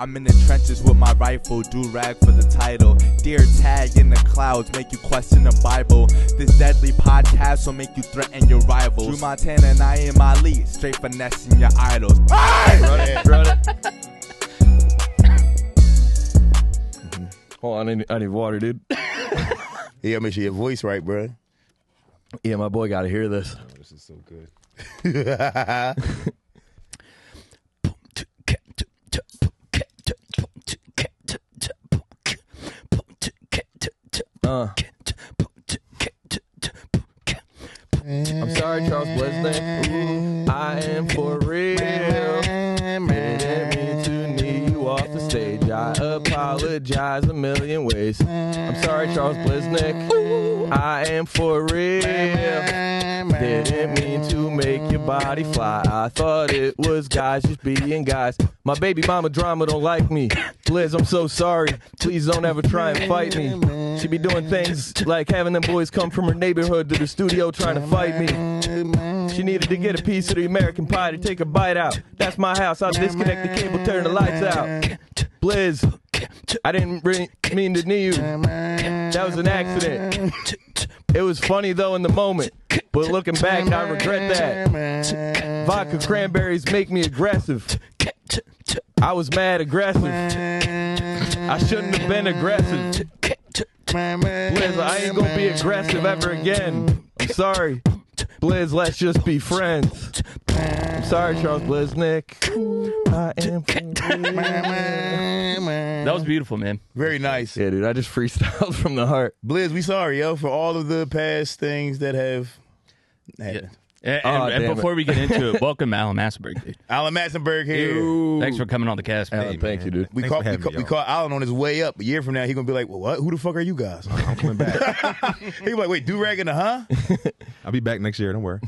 I'm in the trenches with my rifle, Durag for the title. Dear tag in the clouds, make you question the Bible. This deadly podcast will make you threaten your rivals. Drew Montana and Naim Ali, straight finessing your idols. Hey! Hold on, I need, I need water, dude. Yeah, make sure your voice right, bro. Yeah, my boy got to hear this. Oh, this is so good. I'm sorry, Charles Blesnick. Ooh, I am for real. I apologize a million ways. I'm sorry, Charles Blesnick. I am for real. Didn't mean to make your body fly. I thought it was guys just being guys. My baby mama drama don't like me. Liz, I'm so sorry. Please don't ever try and fight me. She be doing things like having them boys come from her neighborhood to the studio trying to fight me. She needed to get a piece of the American pie to take a bite out. That's my house. I'll disconnect the cable, turn the lights out. Blizz, I didn't re- mean to knee you. That was an accident. It was funny though in the moment, but looking back, I regret that. Vodka cranberries make me aggressive. I was mad aggressive. I shouldn't have been aggressive. Blizz, I ain't gonna be aggressive ever again. I'm sorry. Blizz, let's just be friends. I'm sorry, Charles Bliznick. I am. That was beautiful, man. Very nice. Yeah, dude, I just freestyled from the heart. Blizz, we sorry, yo, for all of the past things that have happened. And, Oh, and- and damn it. before we get into it, welcome Alan Massenburg, dude. Alan Massenburg here. Thanks for coming on the cast, man. Alan, thank you, dude. We caught, we, having caught, we caught Alan on his way up. A year from now, he gonna be like, well, "What? Who the fuck are you guys?" I'm coming back. he like, "Wait, Durag in the huh?" I'll be back next year. Don't worry.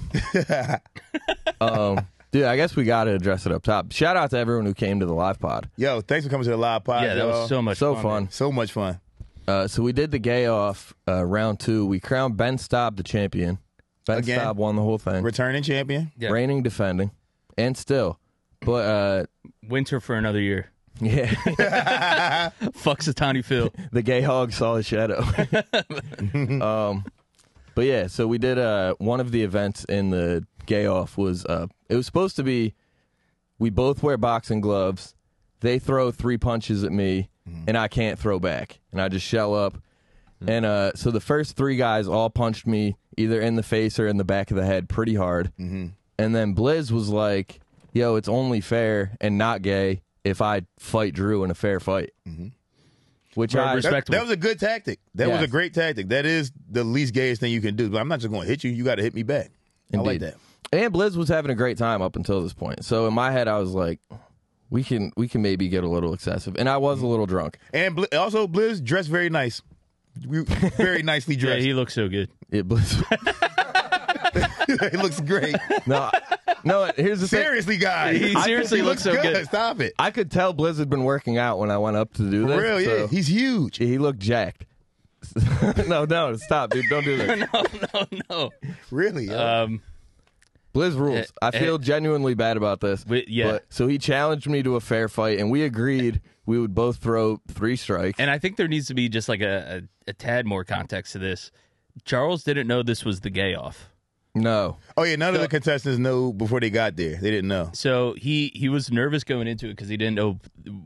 Um, dude, I guess we got to address it up top. Shout out to everyone who came to the live pod. Yo, thanks for coming to the live pod. Yeah, that y'all. was so much So fun. fun. so much fun. Uh, so we did the gay off uh, round two. We crowned Ben Staub the champion. Ben Again. Staub won the whole thing, Returning champion. Yeah. reigning, defending, and still. But uh, Winter for another year. yeah, Fucks a tiny Phil. the gay hog saw his shadow. um, but yeah, so we did uh, one of the events in the gay off was uh, it was supposed to be we both wear boxing gloves. They throw three punches at me, and I can't throw back, and I just shell up. And uh, so the first three guys all punched me either in the face or in the back of the head pretty hard. Mm-hmm. And then Blizz was like, "Yo, it's only fair and not gay if I fight Drew in a fair fight." Which Very I That, that was a good tactic. That was a great tactic. That is the least gayest thing you can do. But I'm not just going to hit you. You got to hit me back. I like that. And Blizz was having a great time up until this point. So in my head, I was like, we can we can maybe get a little excessive, and I was a little drunk. And Bl- also, Blizz dressed very nice. We- Very nicely Yeah, dressed. he looks so good. It Blizz. he looks great. no, no. Here's the thing. Seriously, guys. He seriously looks so good. Stop it. I could tell Blizz had been working out when I went up to do this. For real, yeah. He's huge. he looked jacked. no, no, stop, dude. Don't do this. no, no, no. Really. yo. Um, Blizz rules. I Uh, feel uh, genuinely bad about this. We- yeah. But, so he challenged me to a fair fight, and we agreed we would both throw three strikes. and I think there needs to be just like a, a, a tad more context to this. Charles didn't know this was the gay off. no. oh, yeah. None of the contestants knew before they got there. They didn't know. So he he was nervous going into it because he didn't know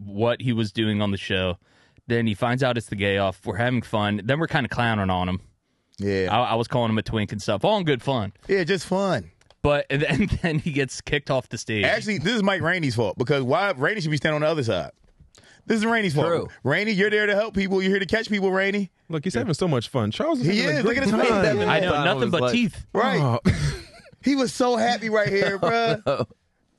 what he was doing on the show. Then he finds out it's the gay off. We're having fun. Then we're kind of clowning on him. Yeah. I, I was calling him a twink and stuff, all in good fun. yeah, just fun. But and then, then he gets kicked off the stage. Actually, this is Mike Rainey's fault because why Rainey should be standing on the other side. This is Rainey's fault. True. Rainey, you're there to help people. You're here to catch people, Rainey. Look, he's having so much fun. Charles is He having a is. Look great at his face. time. I know Time nothing his but life. teeth. Right. Oh, He was so happy right here, bruh.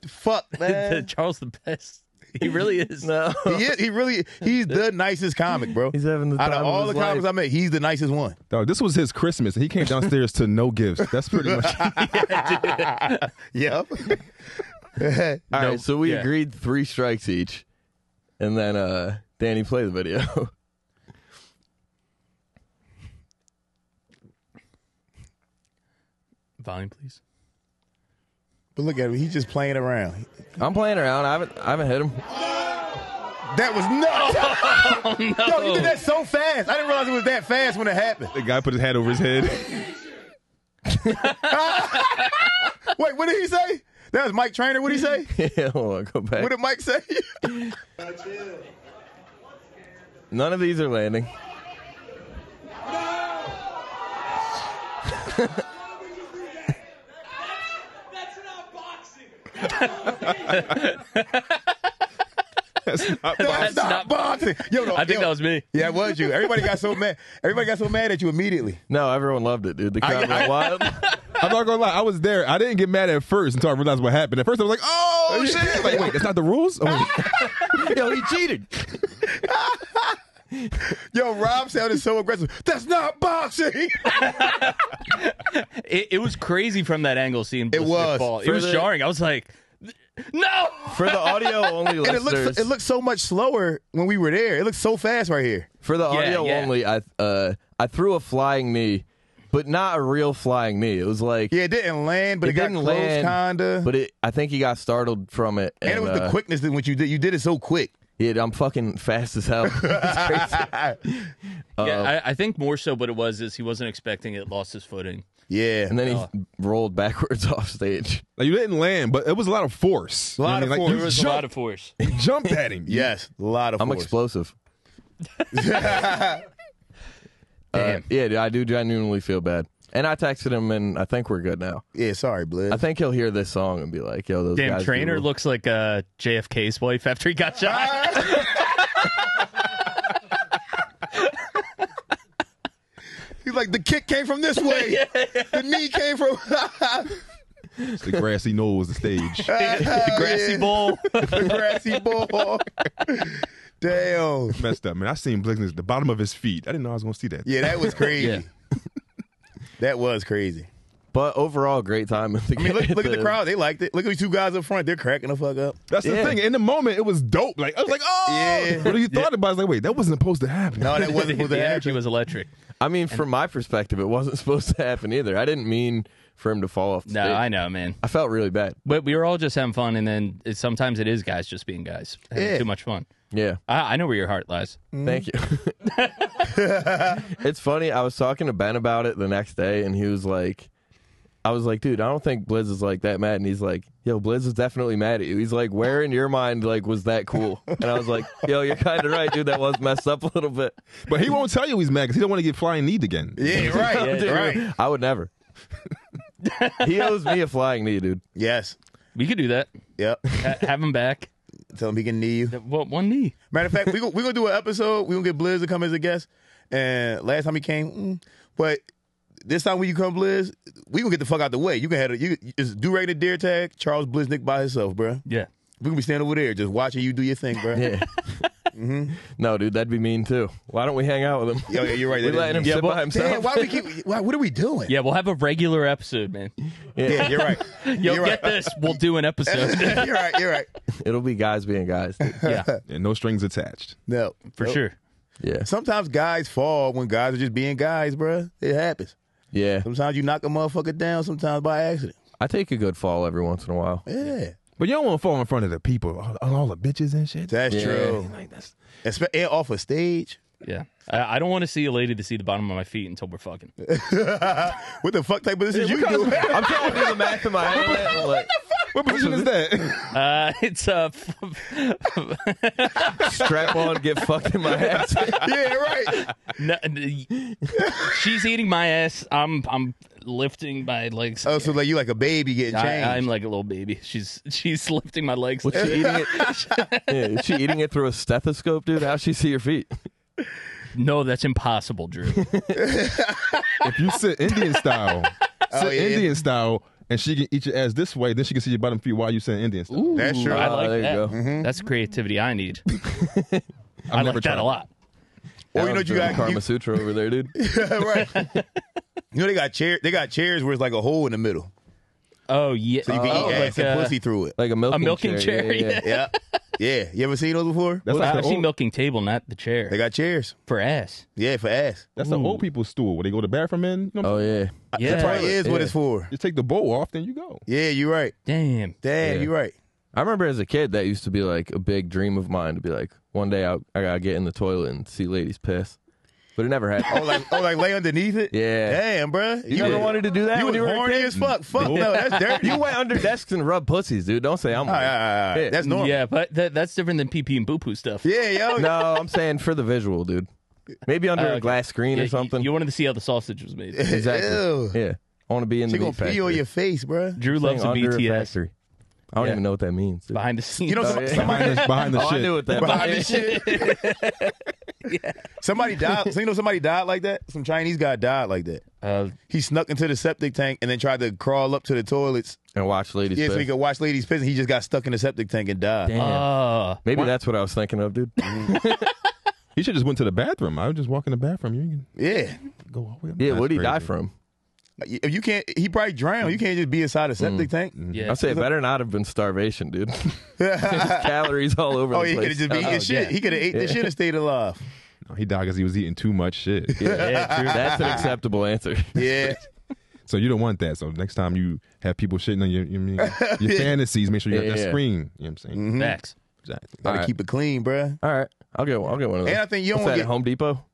Fuck, man. Charles the best. He really is. No. he is. He really. He's the nicest comic, bro. He's having the Out time of of all his the comics life. I met, he's the nicest one. dog, this was his Christmas, and he came downstairs to no gifts. That's pretty much. Yep. All right, No, so we yeah. agreed three strikes each, and then uh, Danny play the video. Volume, please. but look at him. He's just playing around. I'm playing around. I haven't I haven't hit him. That was nuts. Yo, you did that so fast. I didn't realize it was that fast when it happened. The guy put his hand over his head. Wait, what did he say? That was Mike Trainer. What did he say? Yeah, hold on, go back. What did Mike say? None of these are landing. No! That's not boxing. That's not That's not not- boxing. Yo, no, I think yo. that was me. Yeah, it was you. Everybody got so mad. Everybody got so mad at you immediately. No, everyone loved it, dude. The crowd I- went wild. I'm not gonna lie. I was there. I didn't get mad at first until I realized what happened. At first, I was like, "Oh shit!" Like, wait, that's not the rules. Oh, Yo, he cheated. Yo, Rob sounded so aggressive. That's not boxing. It, it was crazy from that angle seeing Blizz was. fall. It was the- jarring. I was like, no. For the audio only and it looks it looked so much slower when we were there. It looks so fast right here. for the Yeah, audio yeah. only, I uh I threw a flying knee, but not a real flying knee. It was like Yeah, it didn't land, but it, it got didn't close, land, kinda. but it I think he got startled from it. and, And, it was the uh, quickness in which you did. You did it so quick. Yeah, I'm fucking fast as hell. It's crazy. yeah, I, I think more so what it was is he wasn't expecting it, lost his footing. Yeah, And then he Oh. rolled backwards off stage. like you didn't land, but it was a lot of force. A lot You know of I mean? force. Like, There you a jumped, lot of force. jumped at him. yes, a lot of. I'm force. explosive. Uh, yeah, dude, I do genuinely feel bad. And I texted him, and I think we're good now. Yeah, sorry, Blizz. I think he'll hear this song and be like, "Yo, those Damn, guys." trainer do- looks like uh, JFK's wife after he got shot. He's like the kick came from this way. The knee came from It's the grassy knoll was the stage. the grassy bowl. the grassy ball. Damn. Messed up, man. I seen Blizzard at the bottom of his feet. I didn't know I was gonna see that. Yeah, that was crazy. Yeah. That was crazy. But overall, great time. I mean, look, look at the crowd. They liked it. Look at these two guys up front. They're cracking the fuck up. That's the Yeah. thing. In the moment, it was dope. Like I was like, oh. Yeah. But you thought about it, I was like, wait, that wasn't supposed to happen. No, that wasn't supposed the to energy happen. was electric. I mean, from my perspective, it wasn't supposed to happen either. I didn't mean for him to fall off the No, stage. I know, man. I felt really bad. But we were all just having fun, and then it, sometimes it is guys just being guys, having Yeah. too much fun. Yeah. I, I know where your heart lies. Thank you. it's funny. I was talking to Ben about it the next day, and he was like, I was like, dude, I don't think Blizz is like that mad. And he's like, yo, Blizz is definitely mad at you. He's like, where in your mind, like, was that cool? And I was like, yo, you're kind of right, dude. That was messed up a little bit. But he won't tell you he's mad because he don't want to get flying kneed again. Yeah, right. Dude, right. I would never. he owes me a flying knee, dude. Yes. We could do that. Yep. Ha- have him back. Tell him he can knee you. What one knee? Matter of fact, we go, we gonna do an episode. We gonna get Blizz to come as a guest. And last time he came, mm, but this time when you come, Blizz, we gonna get the fuck out the way. You can have a, you just do regular Deertag. Charles Bliznick by himself, bro. Yeah. We gonna be standing over there just watching you do your thing, bro. Yeah. Mm-hmm. No, dude, that'd be mean too. Why don't we hang out with him? Yo, yeah, you're right. We're letting him mean. sit but- by himself. Damn, why we keep? Why, what are we doing? Yeah, we'll have a regular episode, man. Yeah, you're right. Yo, you're get right. this. We'll do an episode. you're right. You're right. It'll be guys being guys. dude. yeah, And no strings attached. No, for Nope. sure. Yeah. Sometimes guys fall when guys are just being guys, bro. It happens. Yeah. Sometimes you knock a motherfucker down. Sometimes by accident. I take a good fall every once in a while. Yeah, But you don't want to fall in front of the people, all, all the bitches and shit. that's Yeah. true. Like that's Espe- and off a stage. Yeah, I, I don't want to see a lady to see the bottom of my feet until we're fucking. What the fuck type of this is you doing? I'm trying to do the math in my head. Like, what position is that? Uh, it's uh, strap on, get fucked in my ass. yeah, right. no, she's eating my ass. I'm I'm lifting my legs. Oh, so like you like a baby getting changed. I, I'm like a little baby. She's she's lifting my legs. What's she eating it? Yeah, is she eating it through a stethoscope, dude? How's she see your feet? No, that's impossible, Drew. if you sit Indian style, Oh, sit yeah. Indian style, and she can eat your ass this way, then she can see your bottom feet while you sit Indian style. Ooh, That's true. I like there you that. go. Mm-hmm. That's creativity I need. I've I never like tried that a lot. or you know you got Kama you, Sutra over there, dude. right. You know they got chair. They got chairs where it's like a hole in the middle, Oh yeah, so you can oh, eat ass like, and uh, pussy through it. Like a milking, A milking chair, Yeah, yeah. Yeah, yeah. You ever seen those before? That's Well, like I've seen old, milking table, not the chair. They got chairs. for ass. Yeah, for ass. that's the old people's stool where they go to the bathroom in. You know Oh saying? yeah. Yeah. That probably is what it's for. You take the bowl off, then you go. Yeah, you're right. Damn. Damn, Yeah. you're right. I remember as a kid that used to be like a big dream of mine to be like one day I, I gotta get in the toilet and see ladies piss, but it never happened. Oh, like oh, like lay underneath it. Yeah. Damn, bro. you never wanted to do that You when was you were horny as fuck. Fuck no, that's dirty. You went under desks and rubbed pussies, dude. Don't say I'm. All right, all right, all right. Yeah. That's normal. Yeah, but that, that's different than pee pee and boo poo stuff. Yeah, yo. No, I'm saying for the visual, dude. Maybe under Oh, a glass screen Yeah, or something. You, wanted to see how the sausage was made. exactly. Ew. Yeah. I want to be in She the gonna pee factory. on your face, bro. Drew Saying loves a under BTS factory. I don't Yeah. even know what that means. dude. behind the scenes. You know, Oh, some, yeah. somebody behind the, behind the Oh, shit. I knew what that behind meant. the shit. Somebody died. So you know somebody died like that. Some Chinese guy died like that. uh, He snuck into the septic tank and then tried to crawl up to the toilets. And watch ladies. Yeah, so piss. he could watch ladies piss. And he just got stuck in the septic tank and died. Damn. uh, Maybe that's what I was thinking of, dude. He should just went to the bathroom. I would just walk in the bathroom. You can Yeah, go all the way up. yeah, That's what'd he die crazy. from? If you can't, he probably drowned. You can't just be inside a septic mm. tank. Mm-hmm. yeah. I say it better not have been starvation, dude. calories all over Oh, the he could place. have just been Oh, shit. yeah. He could have ate the shit and stayed alive. No, he died because he was eating too much shit. Yeah, true. That's an acceptable answer. Yeah, So you don't want that. So next time you have people shitting on your your, your fantasies, make sure you Yeah, got that yeah. screen. You know what I'm saying? Mm-hmm. Facts. Exactly. gotta Alright. keep it clean, bruh. All right, I'll get I'll get one of those. And I think you don't What's wanna at get Home Depot?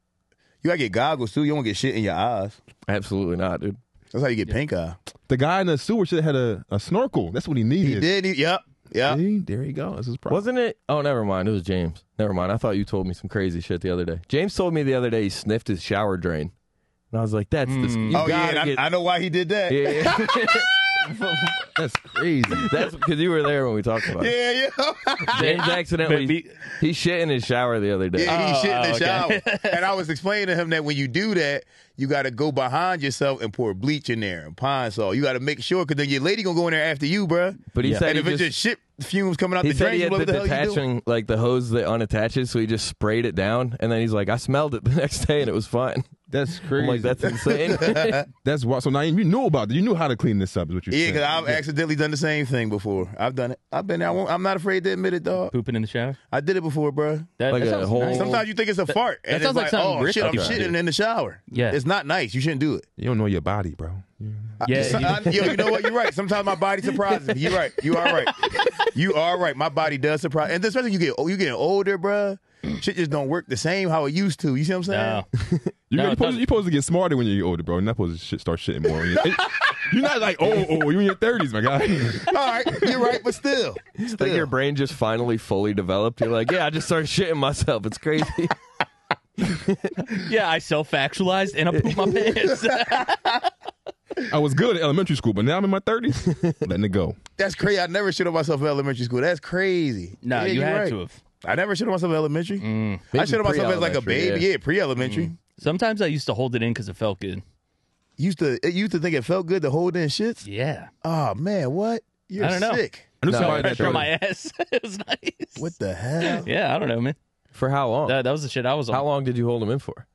you gotta get goggles too. You don't want to get shit in your eyes. Absolutely not, dude. That's how you get pink eye. The guy in the sewer should have had a, a snorkel. That's what he needed. He did. He, yep. Yep. See? There you go. This is problem. Wasn't it? Oh, never mind. It was James. Never mind. I thought you told me some crazy shit the other day. James told me the other day he sniffed his shower drain, and I was like, "That's dis- mm. you Oh yeah, get." I, I know why he did that. yeah, That's crazy. that's because you were there when we talked about it. Yeah, yeah. James accidentally Baby- he shit in his shower the other day. Yeah, he Oh, shit in the oh, shower. and I was explaining to him that when you do that, you got to go behind yourself and pour bleach in there and Pine-Sol. You got to make sure because then your lady gonna go in there after you, bro. But he Yeah. said And he if it's just, just shit fumes coming out he the said drain, he had know the what the hell you doing? detaching like the hose that unattaches, so he just sprayed it down, and then he's like, "I smelled it the next day and it was fine." That's crazy. I'm like, "That's insane." That's why. So now you knew about it. You knew how to clean this up. Is what you're Yeah, because I've accidentally done the same thing before. I've done it. I've been there. I won't, I'm not afraid to admit it, dog. Pooping in the shower. I did it before, bruh. That, Like that a sounds whole- nice. Sometimes you think it's a fart, and that it's sounds like like, oh shit, I'm shitting in the shower. Yeah. it's not nice. You shouldn't do it. you don't know your body, bro. Yeah. Uh, yeah, So- you- I- yo, you know what? You're right. Sometimes my body surprises me. You're right. You are right. You are right. My body does surprise, and especially you get you getting older, bruh. Shit just don't work the same how it used to. You see what I'm saying? No. You No, are supposed, you're supposed to get smarter when you're older, bro. You're not supposed to shit, start shitting more. You're, you're not like, oh, oh, you're in your 30s, my guy. All right, you're right, but still, like your brain just finally fully developed. You're like, "Yeah, I just started shitting myself. It's crazy." Yeah, I self actualized and I pooped my pants. I was good at elementary school, but now I'm in my 30s. Letting it go. That's crazy. I never shit on myself in elementary school. That's crazy. no, Yeah, you had right. to have. I never shit on myself in elementary. I Maybe shit on myself as like a baby. yeah. Yeah, pre-elementary. Sometimes I used to hold it in because it felt good. Used to it used to think it felt good to hold in shits. Yeah. Oh man, what? You're I don't know. sick. I knew No, somebody that Pressure on my ass. it was nice. What the hell? Yeah, I don't know, man. For how long? That, that was the shit I was on. how long did you hold him in for?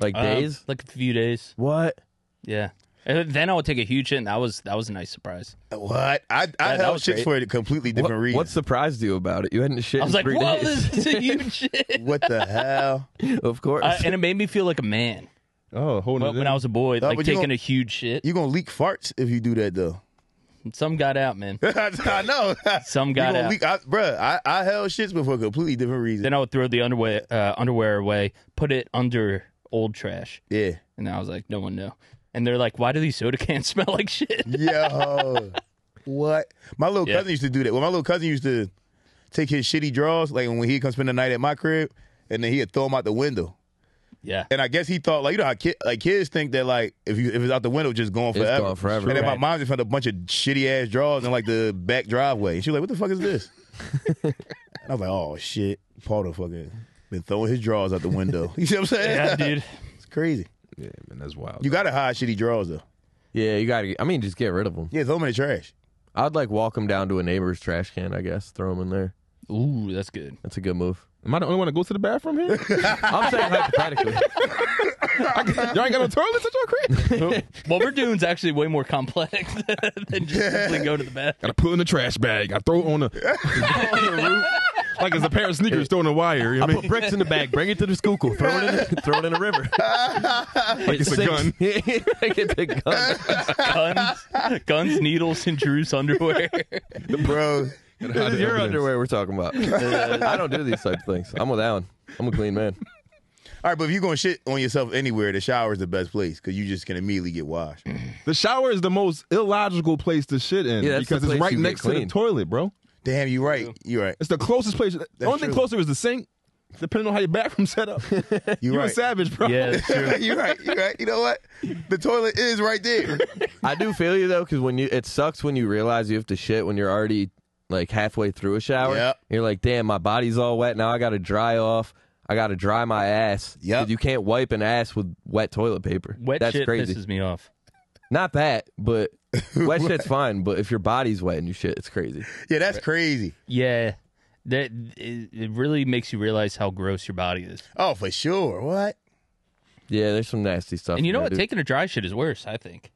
Like Uh, days? Like a few days. What? Yeah. And then I would take a huge shit, and that was that was a nice surprise. What? I I that held was shits great. for a completely different What, reason. what surprised you about it? You hadn't shit I was in like, three "Whoa, days. this is a huge shit!" what the hell? of course. Uh, and it made me feel like a man Oh, holding when, it when in. I was a boy, No, like taking don't- a huge shit. You gonna leak farts if you do that though? Some got out, man. I know. Some got out. leak, I, bruh, I, I held shits but for a completely different reason. Then I would throw the underwear uh, underwear away, put it under old trash, yeah. and I was like, no one know. And they're like, why do these soda cans smell like shit? Yo. what? My little Yeah. cousin used to do that. Well, my little cousin used to take his shitty drawers, like when he'd come spend the night at my crib, and then he'd throw them out the window. Yeah. And I guess he thought, like, you know how kid, like kids think that, like, if you if it's out the window, just going forever. gone forever. And then my mom just found a bunch of shitty ass drawers in like the back driveway. And she was like, "What the fuck is this?" and I was like, "Oh shit, Paul the fucking been throwing his drawers out the window." You see what I'm saying? Yeah, dude. It's crazy. Yeah, man, that's wild. You gotta hide shitty drawers though. yeah, you gotta. I mean, just get rid of them. Yeah, throw them in the trash. I'd like walk them down to a neighbor's trash can. I guess throw them in there. Ooh, that's good. That's a good move. Am I the only one that goes to the bathroom here? I'm saying hypothetically. Y'all ain't got no toilets at your crib? what we're doing is actually way more complex than just simply go to the bathroom. Gotta put in the trash bag. I throw it on the, on the roof. Like it's a pair of sneakers throwing a wire. You know I what I put bricks in the bag. Bring it to the schuylkill. Throw it in. The, throw it in the river. Like it's a gun. like it's a gun. Guns, guns, needles, and Drew's underwear. Bro, This is your underwear we're talking about. I don't do these type of things. I'm with Alan. I'm a clean man. All right, but if you're gonna shit on yourself anywhere, the shower is the best place because you just can immediately get washed. The shower is the most illogical place to shit in Yeah, because it's right next to the toilet, bro. Damn, you're right. You're right. It's the closest place. The only thing true. closer is the sink, depending on how your bathroom's set up. You You're right. a savage, bro. Yeah, that's true. you're right. You're right. You know what? The toilet is right there. I do feel you though, because when you it sucks when you realize you have to shit when you're already like halfway through a shower. Yep. You're like, damn, my body's all wet now. I got to dry off. I got to dry my ass. Yep. 'Cause You can't wipe an ass with wet toilet paper. Wet That's shit crazy. pisses me off. Not that, but wet shit's fine. But if your body's wet and you shit, it's crazy. Yeah, that's crazy. Yeah, that it, it really makes you realize how gross your body is. Oh, for sure. What? Yeah, there's some nasty stuff. And you in know there, what? dude. Taking a dry shit is worse. I think,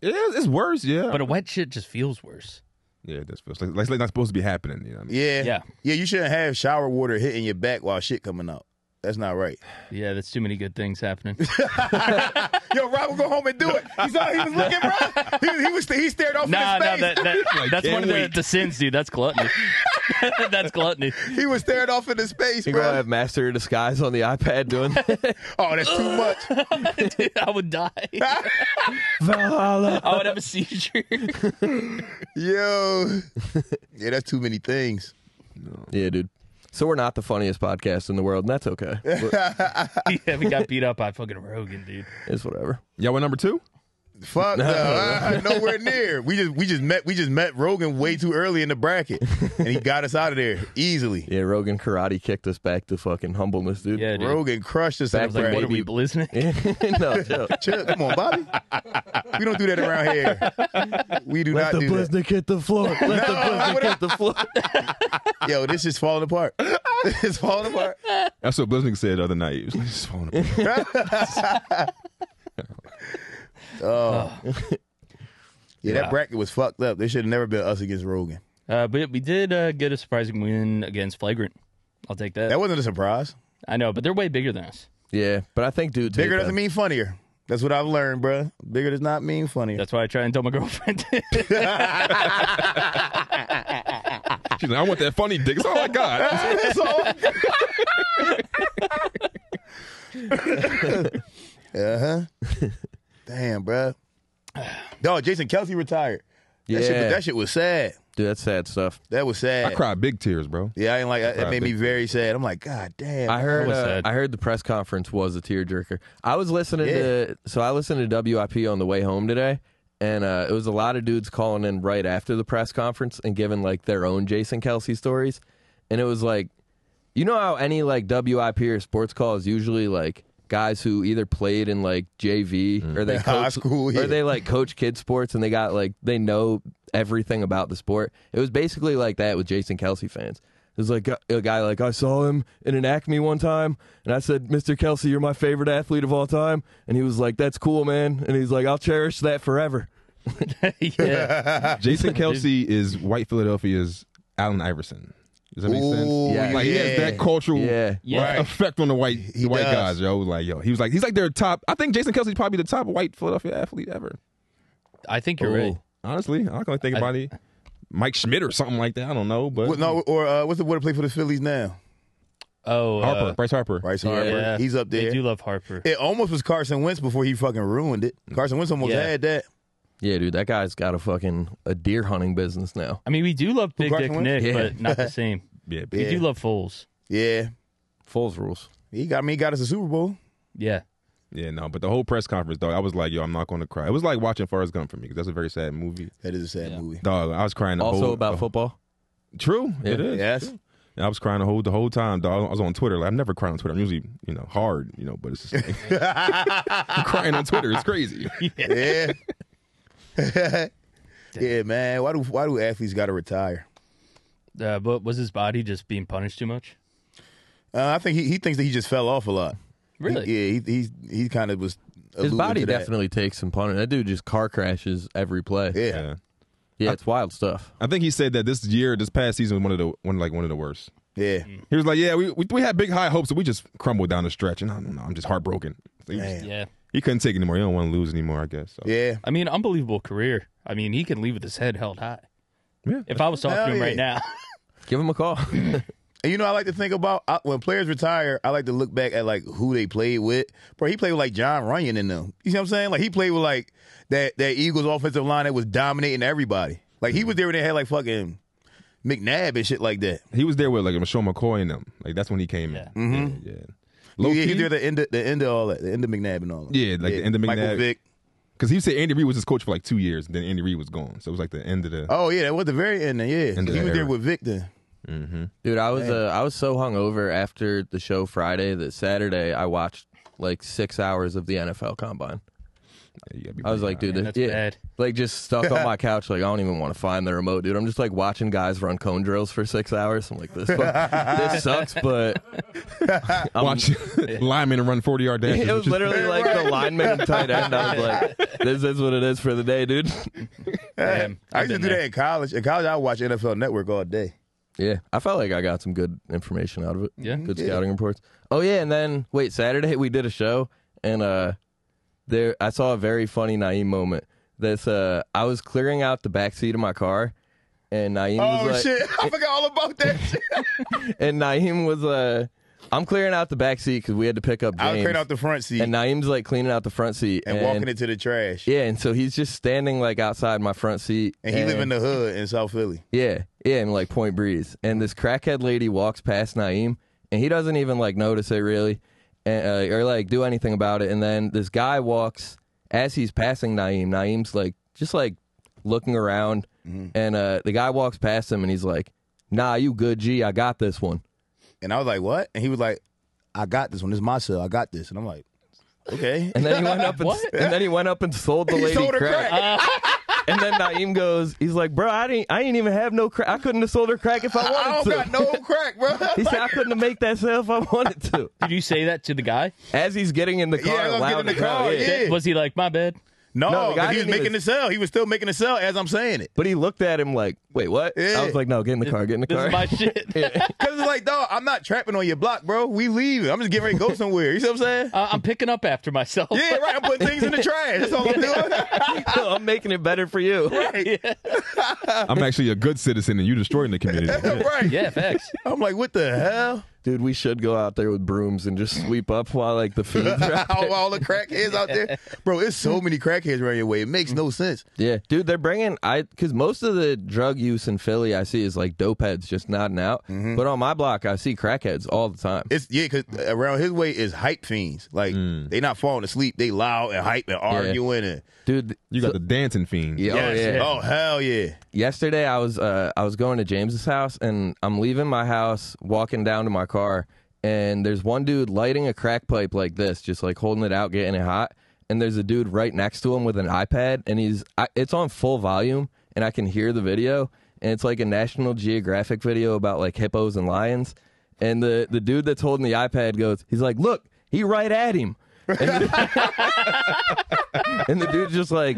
It is, it's worse, yeah. but a wet shit just feels worse. yeah, it just feels like, like it's not supposed to be happening. You know what I mean? Yeah. Yeah. Yeah, you shouldn't have shower water hitting your back while shit coming out. That's not right. Yeah, that's too many good things happening. Yo, Rob will go home and do it. You saw he was looking, bro? He, he was he stared off nah, in nah, his that, face. that, that's can't one of the, wait. the sins, dude. That's gluttony. that's gluttony. he was staring off into space, You gonna bro. have Master of Disguise on the iPad doing Oh, that's too much. Dude, I would die. Valhalla. I would have a seizure. Yo. Yeah, that's too many things. Yeah, dude. So we're not the funniest podcast in the world, and that's okay. yeah, we got beat up by fucking Rogan, dude. It's whatever. Y'all went number two? Fuck no, uh, nowhere near. We just we just met we just met Rogan way too early in the bracket, and he got us out of there easily. Yeah, Rogan karate kicked us back to fucking humbleness, dude. Yeah, dude. Rogan crushed us Back in I was like, what are bracket. we, blizzing? no, chill. Chill, come on, Bobby. We don't do that around here. We do Let not the do that. Bliznik hit the floor. Let the Bliznik hit the floor. Yo, this is falling apart. it's falling apart. That's what Blizzard said the other night. He was like, "It's falling apart." Oh. Yeah, Yeah. that bracket was fucked up. They should have never been us against Rogan. Uh, but we did uh, get a surprising win against Flagrant. I'll take that. That wasn't a surprise. I know, but they're way bigger than us. Yeah, but I think, dude, Bigger doesn't mean funnier. That's what I've learned, bruh. Bigger does not mean funnier. That's why I try and tell my girlfriend. She's like, I want that funny dick. It's all I got. That's all. uh huh. Damn, bruh. Dog, Jason Kelce retired. That, shit, Yeah. that shit was sad. Dude, that's sad stuff. That was sad. I cried big tears, bro. Yeah, I ain't like that. That made me big very sad. I'm like, God damn. I heard. Uh, sad. I heard the press conference was a tearjerker. I was listening Yeah. to. So I listened to WIP on the way home today, and uh, it was a lot of dudes calling in right after the press conference and giving like their own Jason Kelce stories, and it was like, you know how any like WIP or sports call is usually like guys who either played in like JV mm. or they High coach, school, yeah. or they like coach kid sports and they got like they know everything about the sport. It was basically like that with Jason Kelce fans. It was like a, a guy like I saw him in an Acme one time, and I said, "Mr. Kelce, you're my favorite athlete of all time," and he was like, "That's cool, man," and he's like, "I'll cherish that forever." yeah. Jason Kelce is white Philadelphia's Allen Iverson. Does that make sense? Yeah. Like he has that cultural Yeah. Yeah. effect on the white the white does. guys, yo. Like yo, he was like he's like their top. I think Jason Kelce's probably the top white Philadelphia athlete ever. I think you're right. Honestly, I can think I- about it. Mike Schmidt or something like that. I don't know, but What, no, or uh, what's the boy that play for the Phillies now? Oh, Harper, uh, Bryce Harper. Bryce Yeah. Harper. He's up They there. do love Harper. It almost was Carson Wentz before he fucking ruined it. Carson Wentz almost Yeah. had that. Yeah, dude, that guy's got a fucking a deer hunting business now. I mean, we do love Big Carson Dick Wentz? Nick, Yeah. but not the same. Yeah, We Yeah. do love Foles. Yeah. Foles rules. He got me. He got us a Super Bowl. Yeah. yeah, no. But the whole press conference, dog, I was like, yo, I'm not going to cry. It was like watching Forrest Gump for me because that's a very sad movie. That is a sad Yeah. movie. Dog, I was crying. The Also whole, about the- football. True, it Yeah. is. Yes. And I was crying the whole the whole time, dog. I was on Twitter. Like, I'm never crying on Twitter. I'm usually, you know, hard, you know, but it's just like, I'm crying on Twitter. It's crazy. Yeah. yeah, man. Why do why do athletes got to retire? Uh, but was his body just being punished too much? Uh, I think he, he thinks that he just fell off a lot. Really? He- yeah, he he's he kind of was. His body to that. definitely takes some punishment. That dude just car crashes every play. Yeah. Yeah. Yeah, it's wild stuff. I think he said that this year, this past season, was one of the one like one of the worst. Yeah. He was like, "Yeah, we we, we had big high hopes, but we just crumbled down the stretch, and I don't know, I'm just heartbroken." So he, was- Yeah. He couldn't take it anymore. He don't want to lose anymore, I guess. So. Yeah. I mean, unbelievable career. I mean, he can leave with his head held high. Yeah. If I was talking Hell to him right now, Give him a call. And you know, I like to think about I, when players retire. I like to look back at like who they played with. Bro, he played with like Jon Runyan in them. You see what I'm saying? Like he played with like that that Eagles offensive line that was dominating everybody. Like he was there when they had like fucking McNabb and shit like that. He was there with like Michelle McCoy and them. Like that's when he came Yeah. in. Mm-hmm. Yeah, yeah. Yeah, Low he key, there the end of the end of all that, the end of McNabb and all that. Yeah, like the end of McNabb. Michael McNabb. Vick. because he said Andy Reid was his coach for like two years, and then Andy Reid was gone. So it was like the end of the. Oh yeah, that was the very end. Then, yeah, End of he the was there with Vick then. Dude, I was uh, I was so hungover after the show Friday that Saturday I watched like six hours of the NFL Combine. You I was like, dude, Man, this, that's yeah, bad. like just stuck on my couch. Like I don't even want to find the remote, dude. I'm just like watching guys run cone drills for six hours. I'm like, this fuck- this sucks, but high. watch linemen run forty yard dashes. it was literally like the lineman and tight end. I was like, this is what it is for the day, dude. Damn, I used to do there. that in college. In college, I would watch NFL Network all day. Yeah, I felt like I got some good information out of it. Yeah. good scouting reports. Oh yeah, and then wait, Saturday we did a show, and uh, there I saw a very funny Naim moment. That's uh, I was clearing out the back seat of my car, and Naim Oh was like, shit! I forgot all about that shit. and Naim was uh, I'm clearing out the back seat because we had to pick up James, I was clearing out the front seat and and, Naim's like cleaning out the front seat and walking into the trash. Yeah, and so he's just standing like outside my front seat, And he live in the hood in South Philly. Yeah, yeah, in like Point Breeze. And this crackhead lady walks past Naim, and he doesn't even like notice it really, and, uh, or like do anything about it. And then this guy walks as he's passing Naim. Naim's like just like looking around, and uh, the guy walks past him, and he's like, "Nah, you good, G? I got this one." And I was like, "What?" And he was like, "I got this one. This is my cell. I got this." And I'm like, "Okay." And then he went up and, and then he went up and sold the He lady sold her crack. crack. And then Naim goes, he's like, "Bro, I didn't, I didn't even have no crack. I couldn't have sold her crack if I wanted to. I don't to." got no crack, bro. He said, "I couldn't have make that sale if I wanted to." Did you say that to the guy? As he's getting in the car, Yeah, I was loud getting in the car, yeah. yeah. Was he like, my bad? No, No, the guy 'cause he was making even- the sell. He was still making the sell as I'm saying it. But he looked at him like, "Wait, what?" Yeah. I was like, "No, get in the car, get in the This car." is my shit. Because it's like, dog, I'm not trapping on your block, bro. We leaving. I'm just getting ready to go somewhere. You see what I'm saying? Uh, I'm picking up after myself. Yeah, right. I'm putting things in the trash. That's all I'm doing. I'm making it better for you. right. I'm actually a good citizen, and you're destroying the community. right. yeah, facts. I'm like, what the hell? Dude, we should go out there with brooms and just sweep up while like the are all, the crackheads out there, bro. It's so many crackheads around your way. It makes no sense. Yeah, dude, they're bringing I because most of the drug use in Philly I see is like dope heads just nodding out. Mm-hmm. But on my block, I see crackheads all the time. It's yeah, because around his way is hype fiends. Like mm. they not falling asleep. They loud and hype and arguing and dude, You got the dancing fiend. yeah, oh, Yes. yeah. oh hell yeah. yesterday I was uh, I was going to James's house and I'm leaving my house, walking down to my car, and there's one dude lighting a crack pipe like this, just like holding it out, getting it hot. And there's a dude right next to him with an iPad, and he's I, it's on full volume, and I can hear the video, and it's like a National Geographic video about like hippos and lions. And the the dude that's holding the iPad goes, he's like, "Look, he right at him." And the, and dude's just like,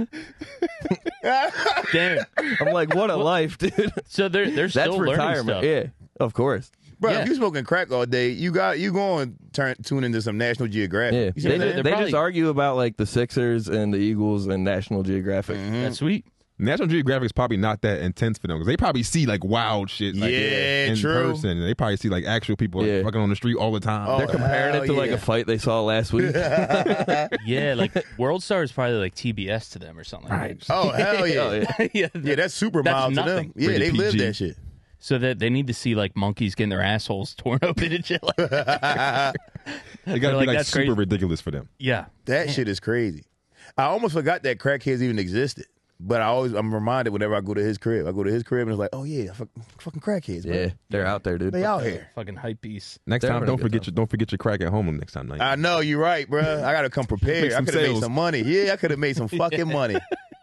Damn. I'm like, what a life, dude. So they're they're That's still learning retirement. stuff. Yeah, of course. Bro, Yeah. if you smoking crack all day, you got you going turn tune into some National Geographic. Yeah, You see they, what I'm they, saying? They're just probably- argue about like the Sixers and the Eagles and National Geographic. Mm-hmm. That's sweet. National Geographic's probably not that intense for them because they probably see like wild shit. Like, Yeah, in true. person. They probably see like actual people like, Yeah. fucking on the street all the time. Oh, They're comparing hell it to like yeah. a fight they saw last week. Yeah, like World Star is probably like TBS to them or something. Right. Oh hell yeah. Yeah. yeah. Yeah, that's super That's mild to nothing. them. Yeah, Rated they live PG. that shit. So that they need to see like monkeys getting their assholes torn open and shit. Like that. They got to like, be like that's super crazy. ridiculous for them. Yeah. That shit is crazy. I almost forgot that crackheads even existed. But I always I'm reminded whenever I go to his crib. I go to his crib and it's like, oh yeah, fuck, fucking crackheads, bro. yeah, they're out there, dude. They out here. Fucking hype piece. Next They're time, having a don't good forget time. your don't forget your crack at home next time. Night. I know you're right, bro. I gotta come prepared. I some could have made sales. some money. Yeah, I could have made some fucking money.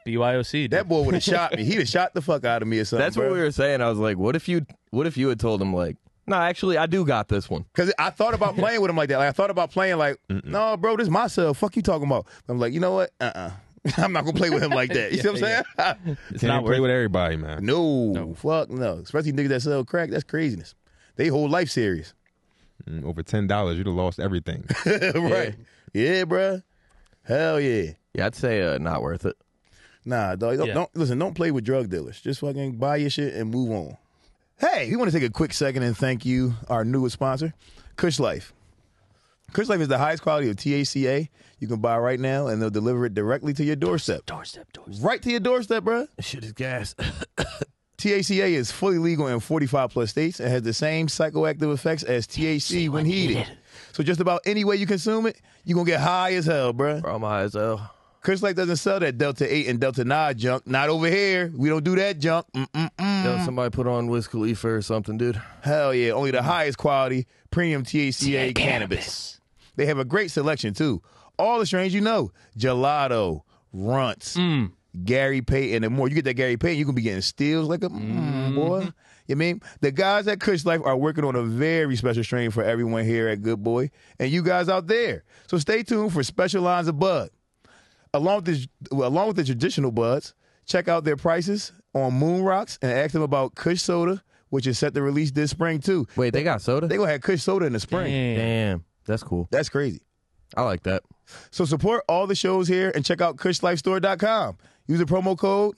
BYOC. dude. That boy would have shot me. He'd have shot the fuck out of me or something. That's what we were saying. I was like, what if you, what if you had told him like, no, actually, I do got this one. Because I thought about playing with him like that. Like I thought about playing like, no, bro, this is myself. Fuck you talking about. I'm like, you know what? Uh uh-uh. uh. i am not gonna play with him like that. You see what I'm saying? it's Can't not play worth with everybody, man. no, no, fuck no. Especially niggas that sell crack. That's craziness. They whole life serious. Mm, Over ten dollars, you'd have lost everything. right. Yeah, bruh. Hell yeah. Yeah, I'd say uh, not worth it. Nah, dog. Don't, Yeah. don't listen. Don't play with drug dealers. Just fucking buy your shit and move on. Hey, we want to take a quick second and thank you, our newest sponsor, Kush Life. Kush Life is the highest quality of THCA you can buy right now, and they'll deliver it directly to your doorstep. Doorstep, doorstep. Right to your doorstep, bruh. Shit is gas. THCA is fully legal in 45 plus states and has the same psychoactive effects as THC when heated. So just about any way you consume it, you're going to get high as hell, bruh. Bro, I'm high as hell. Kush Life doesn't sell that Delta 8 and Delta 9 junk. Not over here. We don't do that junk. Mm-mm-mm. Yo, somebody put on Wiz Khalifa or something, dude. Hell yeah. Only the highest quality premium THCA cannabis. They have a great selection too. All the strains you know. Gelato, Runts, Gary Payton, and more. You get that Gary Payton, you can be getting steals like a mm, boy. You mean the guys at Kush Life are working on a very special strain for everyone here at Good Boy and you guys out there. So stay tuned for special lines of bud. Along with along with the traditional buds, check out their prices on Moon Rocks and ask them about Kush Soda, which is set to release this spring too. Wait, they got soda? They gonna have Kush Soda in the spring. Damn. Damn, that's cool. That's crazy. I like that. So support all the shows here and check out KushLifeStore.com. Use the promo code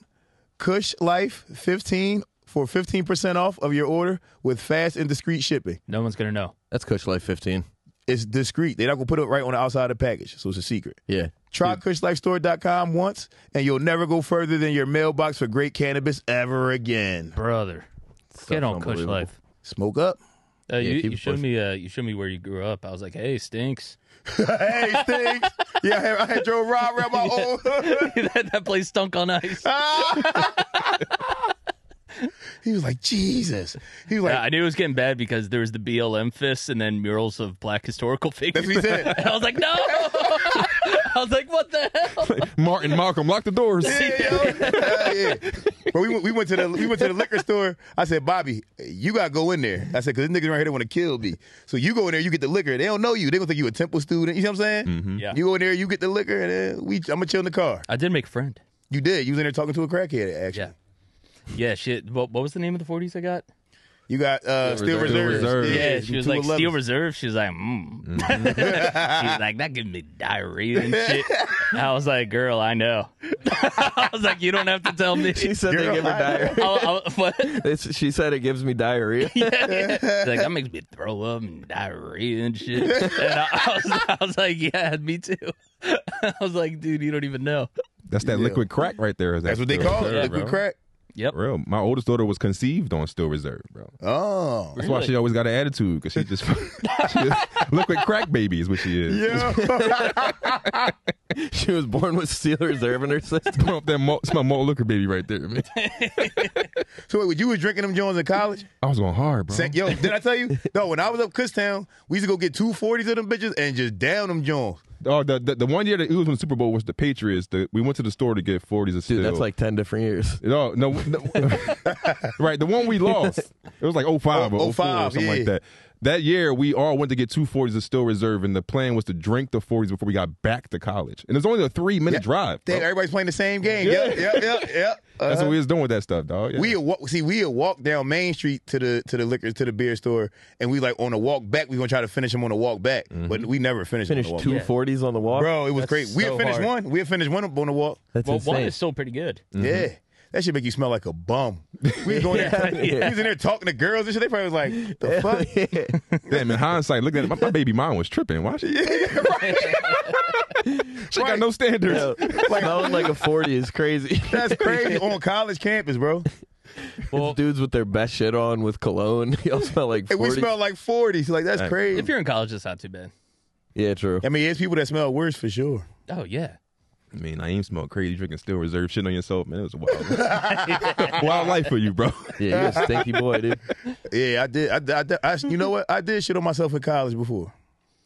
KushLife15 for 15% off of your order with fast and discreet shipping. No one's gonna know. That's Kush Life 15. It's discreet. They're not gonna put it right on the outside of the package, so it's a secret. Yeah. Try KushLifeStore.com once, and you'll never go further than your mailbox for great cannabis ever again. Brother. Get on Kush. Life. Smoke up. Uh, you, you showed pushing. me. Uh, you showed me where you grew up. I was like, "Hey, stinks." hey, stinks. yeah, I had, I had drove Rob around my old. that, that place stunk on ice. He was like, Jesus. He was like, Yeah, I knew it was getting bad because there was the BLM fists and then murals of black historical figures. That's what he said. And I was like, no. I was like, what the hell? Martin, Malcolm, lock the doors. Yeah, yo. Hell yeah. But we went, we went to the we went to the liquor store. I said, Bobby, you gotta go in there. I said, because this niggas right here they want to kill me. So you go in there, you get the liquor. They don't know you. They gonna think you a temple student. You know what I'm saying? Mm-hmm. Yeah. You go in there, you get the liquor, and then we I'm gonna chill in the car. I did make a friend. You did. You was in there talking to a crackhead. Actually, Yeah. Yeah, shit. What, what was the name of the 40s I got? you got uh, Steel Reserve. Reserve. Reserve. Yeah, she was like Steel Reserve. She was like, mm. She's like, that gives me diarrhea and shit. And I was like, girl, I know. I was like, you don't have to tell me. She said Girl, they give her diarrhea. I'll, I'll, what? It's, she said it gives me diarrhea. She's like, that makes me throw up and diarrhea and shit. And I, I, was, I was like, yeah, me too. I was like, dude, you don't even know. That's that Yeah. liquid crack right there. That's what they call it. Liquid bro. crack. Yep. Real. My oldest daughter was conceived on Still Reserve, bro. Oh, That's why she always got an attitude because she just she like crack baby is what she is. yeah. she was born with Steel Reserve in her system. Put up that malt, smell malt liquor baby right there, man. so wait, you was drinking them Jones in college? I was going hard, bro. Sa- Yo, did I tell you? No, when I was up Kutztown, we used to go get two forties of them bitches and just down them Jones. Oh, the, the the one year that it was when the Super Bowl was the Patriots. The, we went to the store to get forties of still. Dude, that's like 10 different years. no, no, no right. The one we lost, it was like 05 Oh, or 04 or something yeah. like that. That year, we all went to get two forties of still reserve, and the plan was to drink the forties before we got back to college. And it's only a three minute drive. bro. Damn, everybody's playing the same game. Yep, yep, yep, yep. That's Uh-huh. what we was doing with that stuff, dog. Yeah. We walk, see we had walked down Main Street to the to the liquor to the beer store, and we like on the walk back. We gonna try to finish them on the walk back, but we never finished. them on Finished the walk two back. 40s on the walk. Bro, it was That's great. We so had finished hard. one. We had finished one on the walk. That's Well, one is still pretty good. Yeah, that should make you smell like a bum. We was going there, we was in there talking to girls and shit. They probably was like, "The fuck." Damn, in hindsight, looking at it, my, my baby mom was tripping. Why she? she got no standards. Yo, smelling like a 40 is crazy. That's crazy on college campus, bro. Well, Dudes with their best shit on with cologne. Y'all smell like 40. And we smell like 40s. Like, that's crazy. if you're in college, it's not too bad. yeah, true. I mean, it's people that smell worse for sure. Oh, yeah. I mean, I ain't smell crazy drinking still reserve shit on yourself, man. It was a wild, wild life for you, bro. Yeah, you're a stinky boy, dude. Yeah, I did. I, did- I, did- I- you know what? I did shit on myself in college before.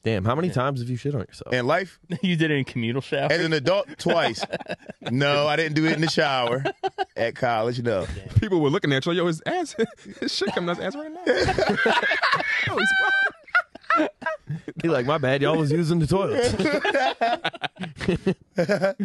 Damn, how many times have you shit on yourself? In life, you did it in communal shower. as an adult, twice. no, I didn't do it in the shower. At college, no. People were looking at you, yo, his ass, his shit coming out his ass right now. he's. He like, my bad, y'all was using the toilets.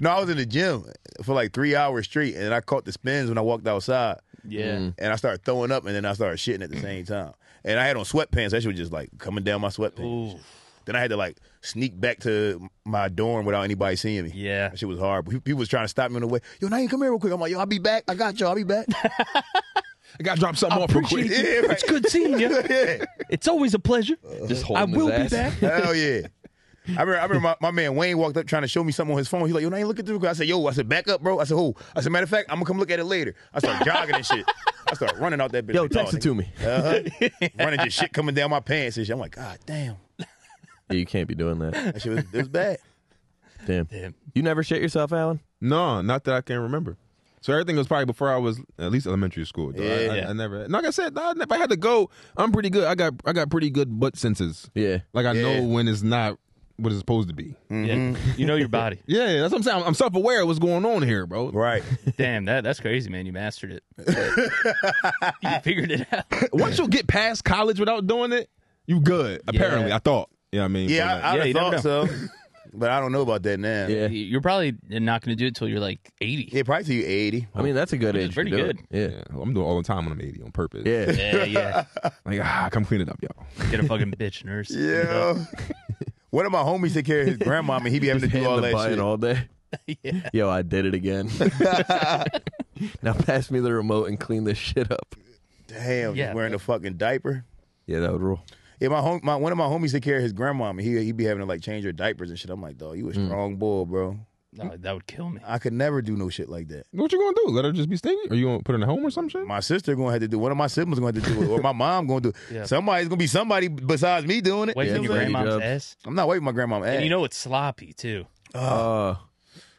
No, I was in the gym for like three hours straight, and I caught the spins when I walked outside, yeah. Mm. and I started throwing up, and then I started shitting at the same time. And I had on sweatpants. That shit was just like coming down my sweatpants. Ooh. Then I had to like sneak back to my dorm without anybody seeing me. Yeah. That shit was hard. People was trying to stop me on the way. Yo, now you come here real quick. I'm like, yo, I'll be back. I got you. I'll be back. I gotta drop something off real quick. Appreciate you. Yeah, right. It's good seeing you. yeah. It's always a pleasure. Just I holding will be his ass. back. Hell yeah. I remember, I remember my, my man Wayne walked up trying to show me something on his phone. He's like, yo, now you look at this. I said, yo, I said, back up, bro. I said, who? I said, matter of fact, I'm gonna come look at it later. I start jogging and shit. I start running out that bitch. Yo, like, text it to me. Uh-huh. running just shit coming down my pants and shit. I'm like, God damn. Yeah, you can't be doing that. That shit was, it was bad. Damn. Damn. You never shit yourself, Alan? No, not that I can remember. So everything was probably before I was at least elementary school. Though. I, I, Yeah. I never. Like I said, I, if I had to go, I'm pretty good. I got I got pretty good butt senses. Yeah. Like I Yeah. know when it's not what it's supposed to be. Yeah. Mm-hmm. You know your body. Yeah, that's what I'm saying. I'm, I'm self aware of what's going on here, bro. Right. Damn, that that's crazy, man. You mastered it. you figured it out. Once you get past college without doing it, you good. Apparently, I thought. Yeah, I mean, Yeah, but, I, I'd Yeah, you have never thought so. But I don't know about that now. Yeah. You're probably not going to do it till you're like 80. Yeah, probably till you 80. I mean, that's a good Which is age. pretty to do good. It. yeah, I'm doing it all the time when I'm 80 on purpose. Yeah. Yeah. Yeah, yeah. like ah, come clean it up, y'all. Get a fucking bitch nurse. Yeah. One of my homies take care of his grandma, and he be having to do all the that shit. all day. Yeah. Yo, I did it again. now pass me the remote and clean this shit up. Damn, Yeah, just wearing but- a fucking diaper. Yeah, that would rule. Yeah, my home, my one of my homies take care of his grandma, and he he be having to like change her diapers and shit. I'm like, dog, you a Mm. strong boy, bro. No, that would kill me. I could never do no shit like that. What you gonna do? Let her just be staying? Are you gonna put her in a home or some shit? My sister gonna have to do. One of my siblings gonna have to do it, or my mom gonna do. it. Yeah. Somebody's gonna be somebody besides me doing it. Wait Yeah, for your dirty grandma's jobs. ass. I'm not waiting for my grandma. And you know it's sloppy too. Uh,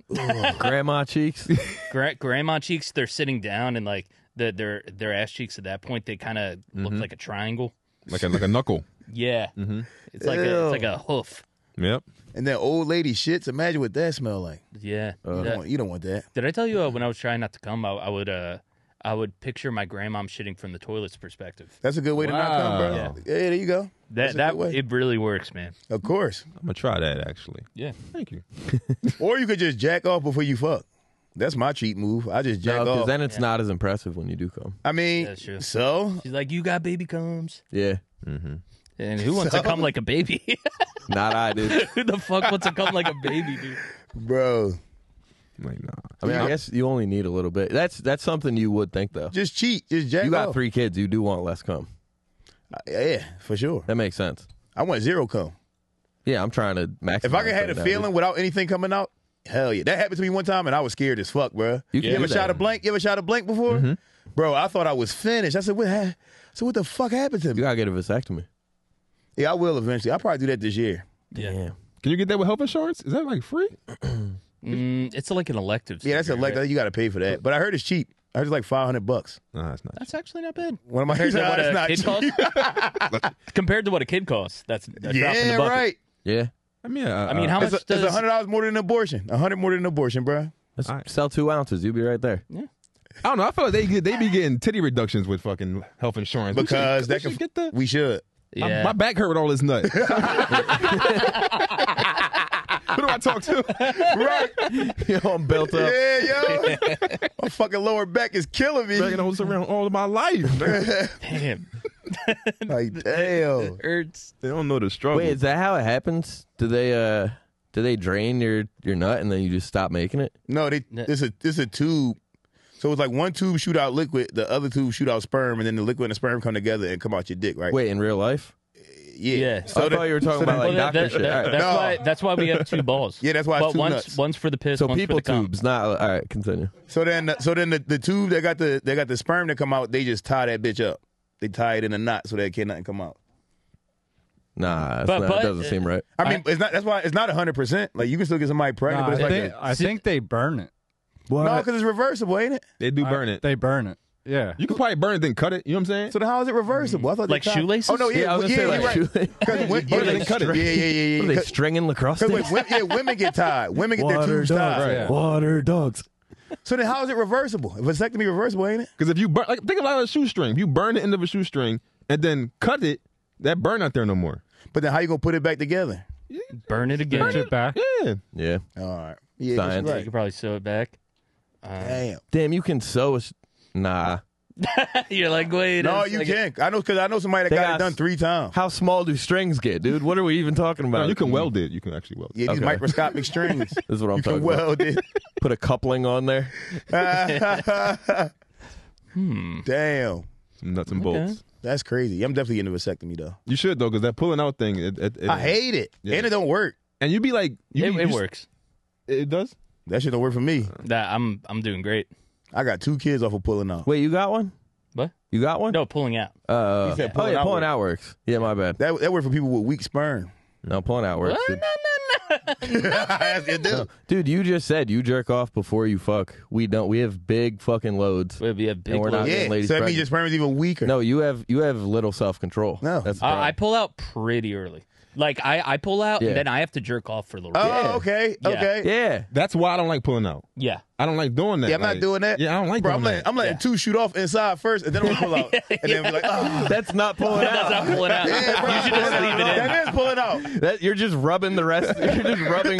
grandma cheeks. Gra- grandma cheeks, they're sitting down and like the, their their ass cheeks at that point, they kind of look like a triangle. Like a like a knuckle. Yeah, it's like a, it's like a hoof. Yep. and that old lady shits. Imagine what that smell like. Yeah. You, don't want, you don't want that. Did I tell you uh, when I was trying not to come, I, I would uh I would picture my grandmom shitting from the toilet's perspective. That's a good way to not come, bro. Wow. Yeah, there you go. That That's a that good way. it really works, man. Of course. I'm gonna try that actually. Yeah. Thank you. Or you could just jack off before you fuck. That's my cheat move. I just jack No, off. then it's not as impressive when you do come. I mean, That's true. so She's like, "You got baby comes," Yeah. and who wants to come like a baby? Not I, dude. who the fuck wants to come like a baby, dude? bro, Like nah. I mean, I guess you only need a little bit. That's that's something you would think though. just cheat. Just jack You got off. three kids. You do want less cum. Uh, Yeah, for sure. That makes sense. I want zero come. Yeah, I'm trying to maximize. If I could have right the feeling dude. without anything coming out, hell yeah. That happened to me one time, and I was scared as fuck, bro. You can You do ever that. shot a blank? You ever shot a blank before? Bro, I thought I was finished. I said, what? ha- So what the fuck happened to me?" you gotta get a vasectomy. Yeah, I will eventually. I'll probably do that this year. Yeah. Damn. Can you get that with health insurance? Is that like free? Mm, it's like an elective. Yeah, that's a surgery, right? you got to pay for that. But I heard it's cheap. I heard it's like five hundred bucks. Nah, it's not. That's actually not bad. One of my Compared to Nah, it's not kid cheap. Compared to what a kid costs, that's a drop in the Yeah, bucket. right. Yeah. I mean, uh, I mean, uh, how It's much a, does a hundred dollars more than an abortion. A hundred more than an abortion, bro. Let's All right. sell two ounces. You'll be right there. Yeah. I don't know. I feel like they get, they be getting titty reductions with fucking health insurance We should- Because we that should can get the. we should. My- Yeah. My, back hurt with all this nut. Who do I talk to? Right. Yo, I'm built up. Yeah, yo. my fucking lower back is killing me. Dragging those around all of my life. man. Damn, like, damn. hurts. they don't know the struggle. Wait, is that how it happens? Do they uh do they drain your your nut and then you just stop making it? No, they this a this is a tube. So it's like one tube shoot out liquid, the other tube shoot out sperm, and then the liquid and the sperm come together and come out your dick, right? Wait, in real life? Yeah. Yeah. So I the- thought you were talking so about like Well, doctor that- shit. that- All right. that's No. why that's why we have two balls. Yeah, that's why it's but two one's nuts. one's for the piss, So one's people for the cum. tubes, not all right. Continue. So then, so then the, the tube that got the they got the sperm that come out, they just tie that bitch up. They tie it in a knot so that can't nothing come out. Nah, But- not, but- that doesn't seem right. I mean, it's not. That's why it's not hundred percent. Like you can still get somebody pregnant, Nah, but it's I, like think, a, I think they burn it. no, because it's reversible, ain't it? They do burn I- it. They burn it. Yeah. You can probably burn it then cut it. You know what I'm saying? So then how is it reversible? Mm-hmm. I thought they Like tied- shoelaces? Oh no, yeah, Yeah, I was gonna yeah, say you're like right. shoe- 'Cause when- What yeah, are they cut it? yeah, yeah, yeah, What are yeah. they stringing lacrosse Because sticks? yeah, women get tied. Women get their tubes tied. Right. Yeah. Water dogs. So then how is it reversible? If vasectomy reversible, ain't it? Because if you burn, like, think about a shoestring. If you burn the end of a shoestring and then cut it, that burn not there no more. But then how you gonna put it back together? Burn it again. Put it back. Yeah. Yeah. All right. Yeah, Science. You Right. could probably sew it back. Uh, Damn. Damn, you can sew. A sh- nah. You're like, wait. No, you can't. I know because I know somebody that They got got it done s- three times. How small do strings get, dude? What are we even talking about? No, you can weld it. You can actually weld it. Yeah, these Okay. microscopic strings. This is what I'm you can talking about. weld it. Put a coupling on there. Hmm. Damn, nuts and bolts. that's crazy. I'm definitely getting a vasectomy though. You should though, because that pulling out thing. It, it, it, I hate it, Yeah. and it don't work. And you'd be like, you, It, you- it you- works. It does. That shit don't work for me. That I'm I'm doing great. I got two kids off of pulling out. Wait, you got one? What? You got one? No, pulling out. Uh, He said oh pulling yeah, out pulling works. out works. Yeah, my bad. That that work for people with weak sperm. No, pulling out works. dude. it do. Dude, you just said you jerk off before you fuck. We don't. We have big fucking loads. We have, we have big we're not loads. Yeah, ladies so that means pregnant. your sperm is even weaker. No, you have you have little self control. No. that's the Uh, problem. I pull out pretty early. Like I, I pull out Yeah. and then I have to jerk off for a little bit. Oh, okay, Yeah. okay. yeah. That's why I don't like pulling out. Yeah. I don't like doing that. Yeah, I'm Like, not doing that. Yeah, I don't like Bro, doing I'm letting, that. I'm letting Yeah. two shoot off inside first, and then I'm gonna pull out, and then be like, oh. That's not pulling out. That's not pulling out. Yeah, bro, you should just leave it in. That is pulling out. That you're just rubbing the rest. You're just rubbing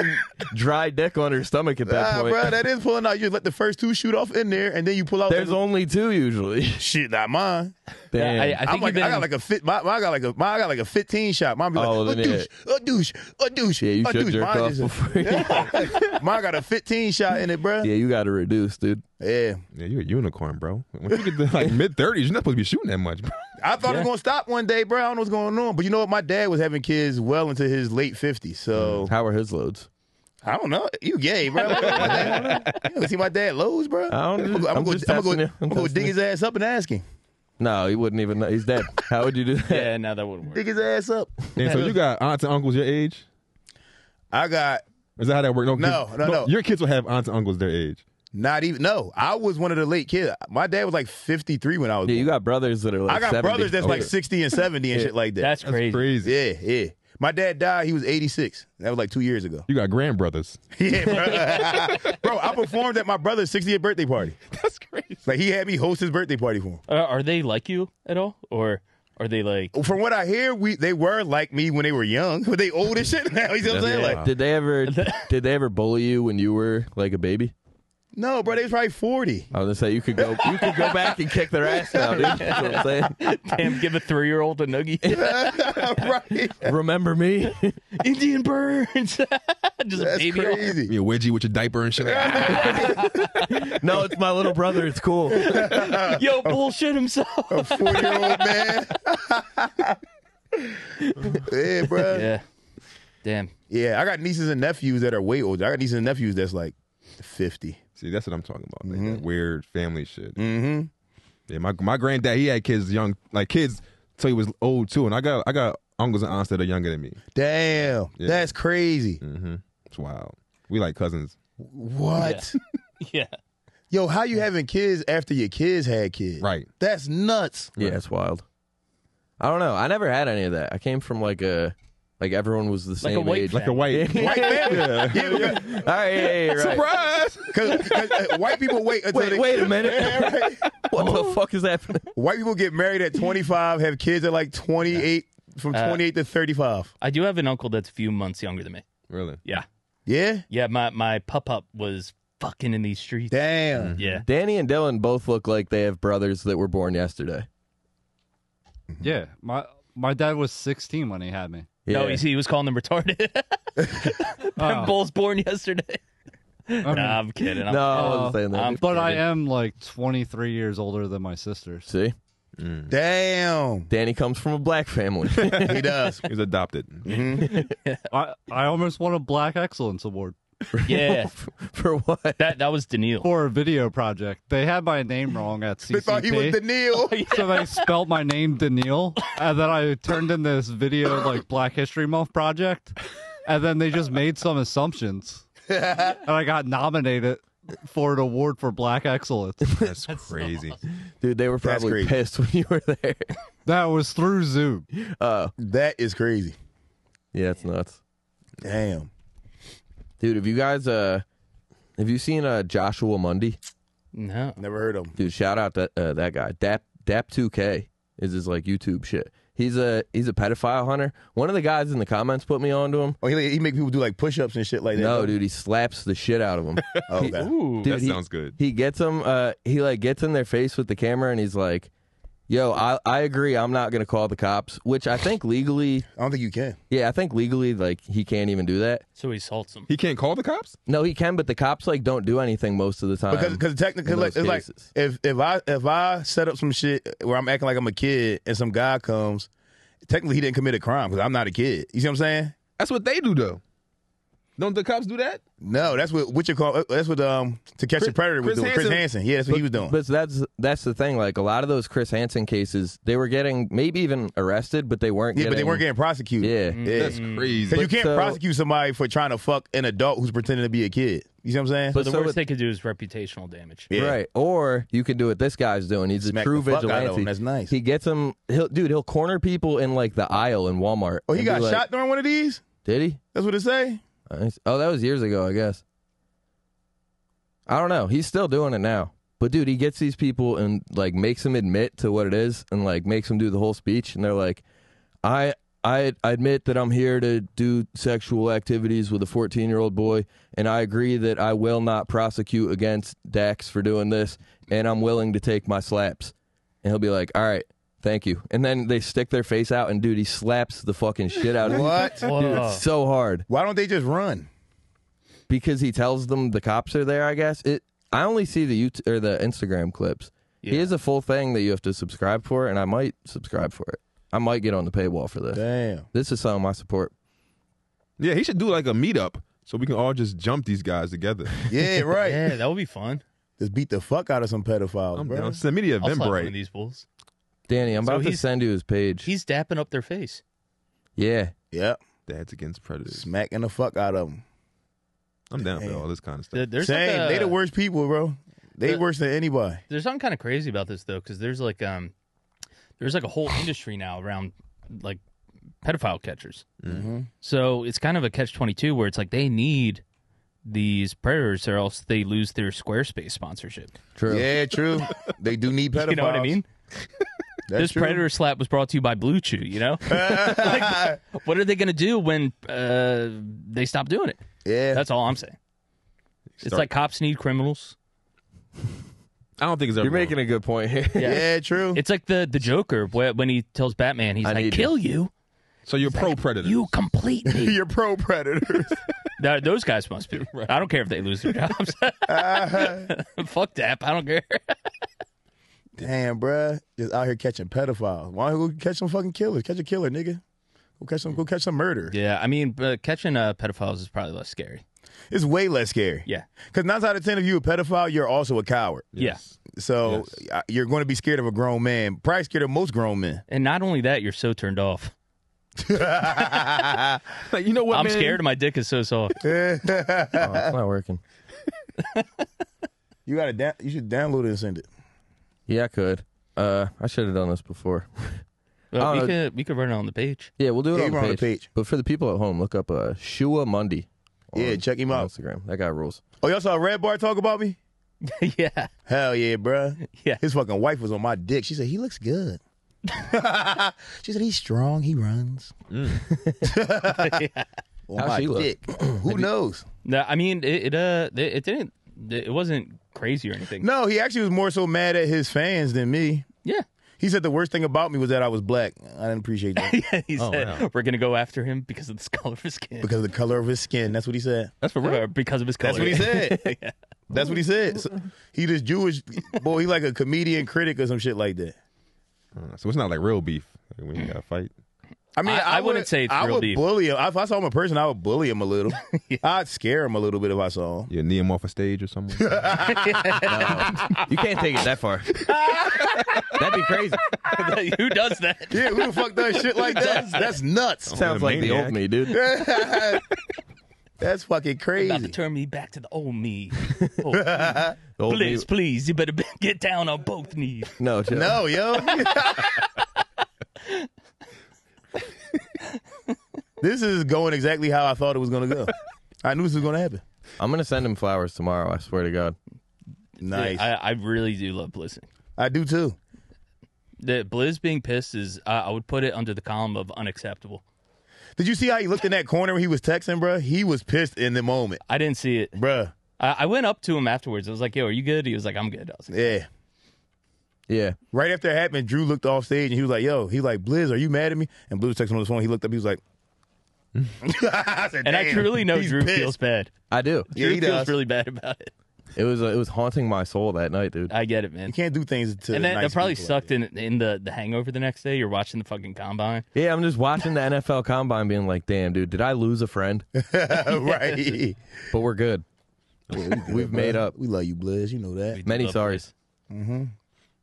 dry dick on her stomach at that Nah, point. bro, that is pulling out. You let the first two shoot off in there, and then you pull out. There's the, only two usually. shit, not mine. Damn. I, I think I'm like, you've I got like a fit. My, my, I got like a, my, I got like a 15 shot. Mine be like, Oh, a then douche, a douche, a douche. yeah, you should jerk off before. You, Mine got a 15 shot in it, bro. yeah, you got to reduce, dude. Yeah. yeah, you're a unicorn, bro. When you get to like mid thirties, you're not supposed to be shooting that much, bro. I thought it was gonna stop one day, bro. I don't know what's going on, but you know what? My dad was having kids well into his late 50s, so mm. How are his loads? I don't know. You gay, bro? you ever see my dad lows, bro? I don't- I'm I'm just I'm gonna testing go, you. I'm I'm gonna go dig his ass up and ask him. No, he wouldn't even know. He's dead. How would you do that? yeah, no, that wouldn't work. Dig his ass up. And so you got aunts and uncles your age. I got Is that how that works? No, kids- no, no. Your kids will have aunts and uncles their age. not even no. I was one of the late kids. My dad was like 53 when I was. Yeah, you got brothers that are like I got 70. brothers that's like 60 and 70 and shit like that. That's That's crazy. crazy. yeah, yeah. My dad died. He was 86. That was like two years ago. You got grandbrothers. Yeah, bro. bro, I performed at my brother's 60th birthday party. That's crazy. Like he had me host his birthday party for him. Uh, are they like you at all, or are they like? From what I hear, we they were like me when they were young, but they old as shit now. You know what I'm saying? Yeah. Like, did they ever did they ever bully you when you were like a baby? No, bro, they was probably 40. I was gonna say you could go you could go back and kick their ass now, dude. That's what I'm saying. Damn, give a three-year-old a noogie. right. Remember me? Indian burns. Just a That's baby. crazy. You a wedgie with your diaper and shit. No, it's my little brother. It's cool. Yo, bullshit himself. A 40 year old man. yeah, bro. yeah. Damn. Yeah, I got nieces and nephews that are way older. I got nieces and nephews that's like 50. See, that's what I'm talking about. Like that weird family shit. Mm-hmm. Yeah, my my granddad, he had kids young, like kids till he was old too, and I got I got uncles and aunts that are younger than me. Damn, Yeah. that's crazy. Mm-hmm. It's wild. We like cousins. What? Yeah. Yo, how you having kids after your kids had kids? Right. That's nuts. Yeah, it's wild. I don't know. I never had any of that. I came from like a like everyone was the Like same a age. Like a white. White man. Yeah. Yeah, because- All right, yeah, yeah, right. Surprise! Cause, 'cause, uh, white people wait until Wait, they, wait a minute. Yeah, right. What the fuck is happening? White people get married at 25, have kids at like 28, from Uh, 28 to 35. I do have an uncle that's a few months younger than me. Really? Yeah. Yeah? Yeah, my my pup up was fucking in these streets. Damn. Yeah. Danny and Dylan both look like they have brothers that were born yesterday. Yeah, my my dad was 16 when he had me. Yeah. No, you see, he was calling them retarded. Oh. Bull's born yesterday. I mean, Nah, I'm kidding. I'm no, I wasn't oh. saying that. I'm dude. but I am like 23 years older than my sisters. See, mm. Damn. Danny comes from a black family. He does. He was adopted. Mm-hmm. I I almost won a Black Excellence Award Yeah, For what? that that was Daniil. for a video project. They had my name wrong at They thought he was CCP. Daniil. so they spelled my name Daniil, and then I turned in this video like Black History Month project, and then they just made some assumptions, and I got nominated for an award for Black Excellence. That's crazy. Dude, they were probably pissed when you were there. That was through Zoom. Uh, That is crazy. yeah, it's nuts. Damn. Dude, have you guys uh have you seen uh Joshua Mundy? No, Never heard of him. Dude, shout out that uh, that guy. Dap Dap2K is his like YouTube shit. He's a he's a pedophile hunter. One of the guys in the comments put me onto him. Oh, he, he make people do like push ups and shit like that. No, dude, he slaps the shit out of them. Oh, He- okay. Ooh. Dude, that he- sounds good. He gets them. Uh, he like gets in their face with the camera, and he's like, Yo, I, I agree. I'm not gonna call the cops, which I think legally, I don't think you can. yeah, I think legally, like he can't even do that. So he assaults him. He can't call the cops. No, he can, but the cops like don't do anything most of the time. Because because technically in like, those it's like cases. if if I if I set up some shit where I'm acting like I'm a kid and some guy comes, technically he didn't commit a crime because I'm not a kid. You see what I'm saying? That's what they do though. Don't the cops do that? No, that's what what you call that's what um to catch Chris- a predator was Chris doing. Chris Hansen- Hansen, yeah, that's what he was doing. But that's that's the thing. Like a lot of those Chris Hansen cases, they were getting maybe even arrested, but they weren't. yeah, getting, but they weren't getting prosecuted. Yeah. yeah. That's crazy. Because you can't so- prosecute somebody for trying to fuck an adult who's pretending to be a kid. You see what I'm saying? But the so worst it- they could do is reputational damage. yeah. Right. Or you can do what this guy's doing. He's Smack a true the fuck out of vigilante. him. That's nice. He gets him. He'll, dude, he'll corner people in like the aisle in Walmart. Oh, he got like- shot during one of these? Did he? That's what it say? Oh, that was years ago, I guess. I don't know. He's still doing it now. But dude, he gets these people and like makes them admit to what it is and like makes them do the whole speech and they're like, I I admit that I'm here to do sexual activities with a 14-year-old boy and I agree that I will not prosecute against Dax for doing this and I'm willing to take my slaps. And he'll be like, "All right, thank you." And then they stick their face out and dude, he slaps the fucking shit out of What? Dude, Whoa. it's so hard Why don't they just run? because he tells them the cops are there. I guess it. I only see the YouTube or the Instagram clips. He Yeah. is a full thing that you have to subscribe for, and I might subscribe for it. I might get on the paywall for this. Damn. This is something I support. Yeah, he should do like a meetup so we can all just jump these guys together. Yeah, right. Yeah, that would be fun. Just beat the fuck out of some pedophiles, I'm bro. down. Send me the I'll slap one of Eventbrite. these bulls. Danny, I'm So about to he's- send you his page. He's dapping up their face. yeah, Yep. Dads against predators. Smacking the fuck out of them. I'm down for all this kind of stuff. There- There's Same. like a- they the worst people, bro. They The- worse than anybody. There's something kind of crazy about this though, because there's like um, there's like a whole industry now around like pedophile catchers. Mm-hmm. So it's kind of a catch twenty two where it's like they need these predators or else they lose their Squarespace sponsorship. true. Yeah, true. they do need pedophiles. You know what I mean? That's this true. predator slap was brought to you by BlueChew. You know, like, what are they going to do when uh, they stop doing it? yeah. That's all I'm saying. It's like cops need criminals. I don't think it's ever. You're making a good point here. yeah. true. It's like the the Joker when he tells Batman, he's I like, "Kill you, so you're pro predator. you complete me." You're pro predators. That- those guys must be. I don't care if they lose their jobs. Fuck that. I don't care. Damn, bruh. Just out here catching pedophiles. Why don't you go catch some fucking killers? Catch a killer, nigga. Go catch some. Go catch some murder. Yeah, I mean, but catching uh, pedophiles is probably less scary. It's way less scary. Yeah, Because nine out of ten, if you're a pedophile, you're also a coward. Yes. So uh, you're going to be scared of a grown man. Probably scared of most grown men. and not only that, you're so turned off. Like, you know what? I'm man? scared. My dick is so soft. Oh, it's not working. You got to. Da- you should download it and send it. Yeah, I could. Uh, I should have done this before. Well, we don't could we could run it on the page. Yeah, we'll do it Yeah, on, you're the on page. the page. But for the people at home, look up uh, Shua Mundy. Yeah, check him on out. Instagram. That guy rules. Oh, y'all saw Red Bar talk about me? yeah, Hell yeah, bruh. Yeah. His fucking wife was on my dick. She said he looks good. she said he's strong. He runs. on How's my she look? dick. Who knows? no, I mean it. it uh, it, it didn't. It wasn't crazy or anything. No, he actually was more so mad at his fans than me. Yeah, He said the worst thing about me was that I was black. I didn't appreciate that he Oh, said wow. we're gonna go after him because of the color of his skin. because of the color of his skin. That's what he said. That's for real. Or because of his color. That's what he said. Yeah. That's what he said. So, he this Jewish boy. He like a comedian critic or some shit like that. Uh, so it's not like real beef. Like, when you got to fight. I mean, I- I, I wouldn't would- say it's I real would beef. bully him. If I saw him in person, I would bully him a little. I'd scare him a little bit if I saw him. You knee him off a stage or something. You can't take it that far. That'd be crazy. Who does that? Yeah, who the fuck does shit like that? That's nuts. Sounds like the old me, dude. That's fucking About to crazy. turn me back to the old me. Oh, The old me. please, please, you better get down on both knees. No, chill. No, yo. this is going exactly how I thought it was going to go. I knew this was going to happen. I'm gonna send him flowers tomorrow. I swear to God. Nice. I, I really do love Blizz. I do too. The Blizz being pissed is, uh, I would put it under the column of unacceptable. Did you see how he looked in that corner when he was texting, bruh? He was pissed in the moment, I didn't see it. bruh. I, I went up to him afterwards. I was like, "Yo, are you good?" He was like, "I'm good." I was like, Yeah. Yeah. Right after it happened, Drew looked off stage and he was like, "Yo," he like, "Blizz, are you mad at me?" And Blizz was texting on his phone. He looked up. He was like, I said, And I truly know Drew pissed." feels bad. I do. Yeah, Drew he feels does. really bad about it. It was uh, it was haunting my soul that night, dude. I get it, man. You can't do things to. and then nice that probably people sucked like in in the the hangover the next day. You're watching the fucking combine. Yeah, I'm just watching the NFL Combine, being like, "Damn, dude, did I lose a friend?" right. But we're good. We've made up. We love you, Blizz. You know that. Many Love sorries. Mm-hmm.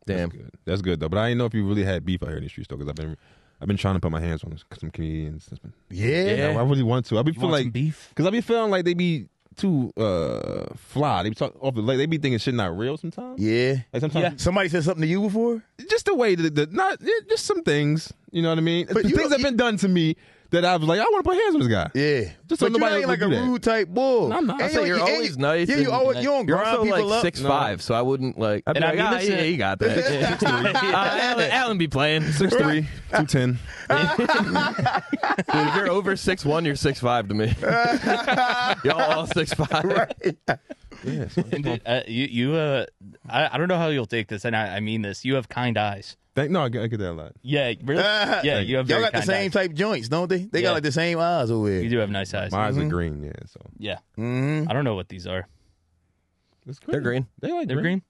Damn. Good. That's good though. But I didn't know if you really had beef out here in the streets though, because I've been I've been trying to put my hands on some comedians. That's been- Yeah. Yeah, I really want to. I be You feeling like beef? because I be feeling like they be too uh fly. They be talk off the like they be thinking shit not real sometimes. Yeah. Like sometimes Somebody said something to you before? just the way that the not just some things. You know what I mean? But the things don't- have been done to me that I was like, I want to put hands on this guy. Yeah. Just so but you nobody ain't like a rude type bull. No, I'm not. And I say you- you're and always you- nice Yeah, you always you don't You're grind people like up. six five, so I wouldn't like. I'd be And I mean ah, yeah, he got that. uh, Alan, Alan be playing. Six three, two ten. Dude, if you're over six one, you're six five to me. Y'all all six five. Yeah, so- And uh, you you uh, I, I don't know how you'll take this, and I, I mean this. You have kind eyes. Thank, no, I get, I get that a lot. Yeah, really. yeah, you have Y'all got the same eyes. type joints, don't they? They Yeah. got like the same eyes over here. You here. do have nice eyes. My eyes Mm-hmm. are green, yeah. So Yeah, Mm-hmm. I don't know what these are. it's They're green. They like They're green.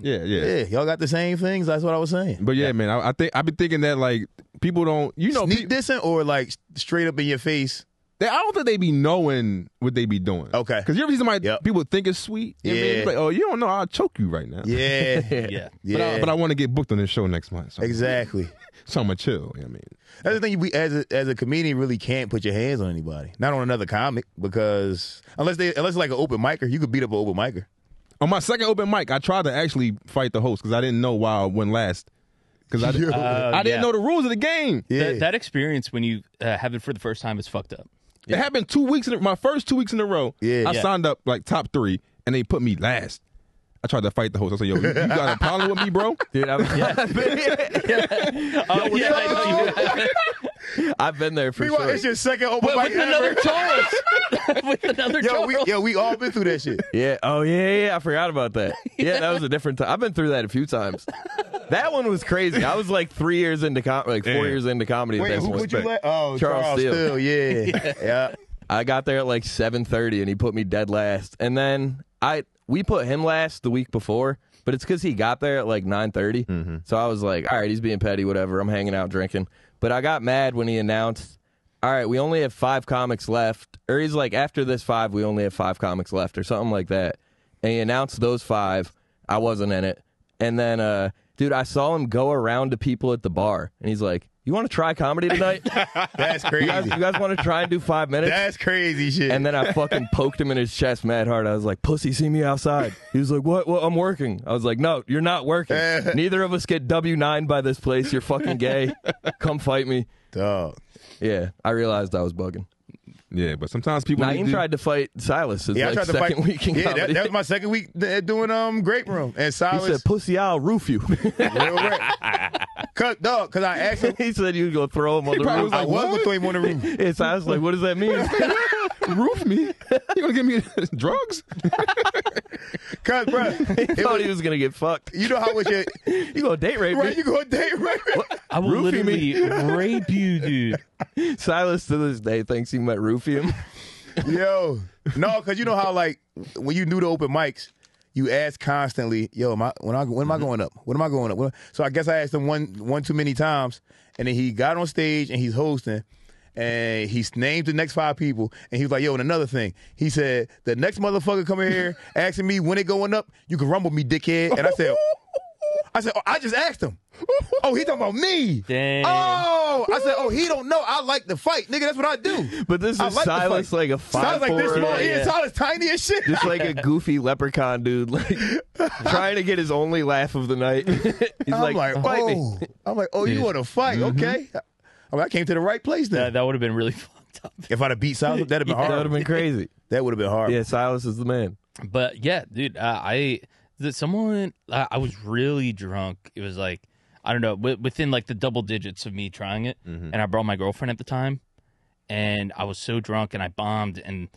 Yeah, yeah. Yeah, y'all got the same things. That's what I was saying. But yeah, man, I, I think I've been thinking that like people don't, you know, Sneak pe- dissing or like straight up in your face. They, I don't think they be knowing what they be doing. Okay. because you ever see somebody Yep. people think it's sweet. You know what I mean? Like, oh, you don't know, I'll choke you right now. Yeah. Yeah. yeah. But I, but I want to get booked on this show next month. So, exactly. so I'm gonna chill. You know what I mean, That's the thing. We as a, as a comedian really can't put your hands on anybody, not on another comic, because unless they unless it's like an open micer, you could beat up an open micer. on my second open mic, I tried to actually fight the host because I didn't know why I went last. Because I, didn't- Uh, I didn't yeah. know the rules of the game. Yeah. That, that experience when you uh, have it for the first time is fucked up. It happened two weeks in my first two weeks in a row. Yeah. I Yeah. signed up like top three, and they put me last. I tried to fight the host. I said, "Yo, you, you got a problem with me, bro?" Dude, I've, Oh yeah, I know. I've been there for Meanwhile, sure. it's your second open with mic another ever. Charles. with another Yo, Charles. we, yo, we all been through that shit. Yeah. Oh yeah, yeah. I forgot about that. Yeah, that was a different time. I've been through that a few times. That one was crazy. I was like three years into com- like four Damn. years into comedy. Wait, at that who point. put you let? Oh, Charles Charles, Steele. Steele. Yeah, yeah. I got there at like seven thirty, and he put me dead last. And then I we put him last the week before, but it's because he got there at like nine mm-hmm. So I was like, all right, he's being petty, whatever. I'm hanging out drinking. But I got mad when he announced, all right, we only have five comics left, or he's like, after this five, we only have five comics left, or something like that. And he announced those five. I wasn't in it. And then, uh, dude, I saw him go around to people at the bar, and he's like, "You want to try comedy tonight? That's you guys, crazy. you guys want to try and do five minutes?" That's crazy shit. And then I fucking poked him in his chest mad hard. I was like, "Pussy, see me outside." He was like, "What? Well, I'm working." I was like, "No, you're not working. Neither of us get W nine by this place. You're fucking gay. Come fight me." dog. Yeah, I realized I was bugging. Yeah, but sometimes people. need Naim to- tried to fight Silas. His Yeah, like I tried to second fight. week in yeah, that, comedy. that was my second week doing um Grape Room, and he Silas. said, "Pussy, I'll roof you." real rap. Cause dog, cause I asked him. he said you was gonna throw him on the roof. was I like, was what? gonna throw him on the roof. Yeah, Silas was like, "What does that mean?" roof me. You gonna give me drugs? Cause bro, he thought he was gonna get fucked. you know how much your You gonna date rape right? me? You go date right? I will Roofie me. literally rape you, dude. Silas to this day thinks he met him. Yo, no, cause you know how like when you do the open mics, you ask constantly, "Yo, am I, when I when am I mm-hmm. going up? When am I going up?" So I guess I asked him one one too many times, and then he got on stage and he's hosting. And he named the next five people, and he was like, "Yo, and another thing." He said, "The next motherfucker coming here asking me when it going up, you can rumble me, dickhead." And I said, "I said, oh, I just asked him. Oh, he talking about me. Damn. Oh, I said, oh, he don't know. I like to fight, nigga. That's what I do. But this is I like to Silas fight. like a five Sounds like this four- small. Yeah, Yeah, yeah. Silas tiny as shit. just like a goofy leprechaun dude, like trying to get his only laugh of the night. He's I'm like, like, fight me. oh. I'm like, oh, you want to fight? Okay. I, mean, I came to the right place then. That, that would have been really fucked up. if I'd have beat Silas, that'd have been That would have been crazy. that would have been hard. Yeah, Silas is the man. But yeah, dude, uh, I that someone I I was really drunk. It was like I don't know, wi- within like the double digits of me trying it, and I brought my girlfriend at the time, and I was so drunk and I bombed, and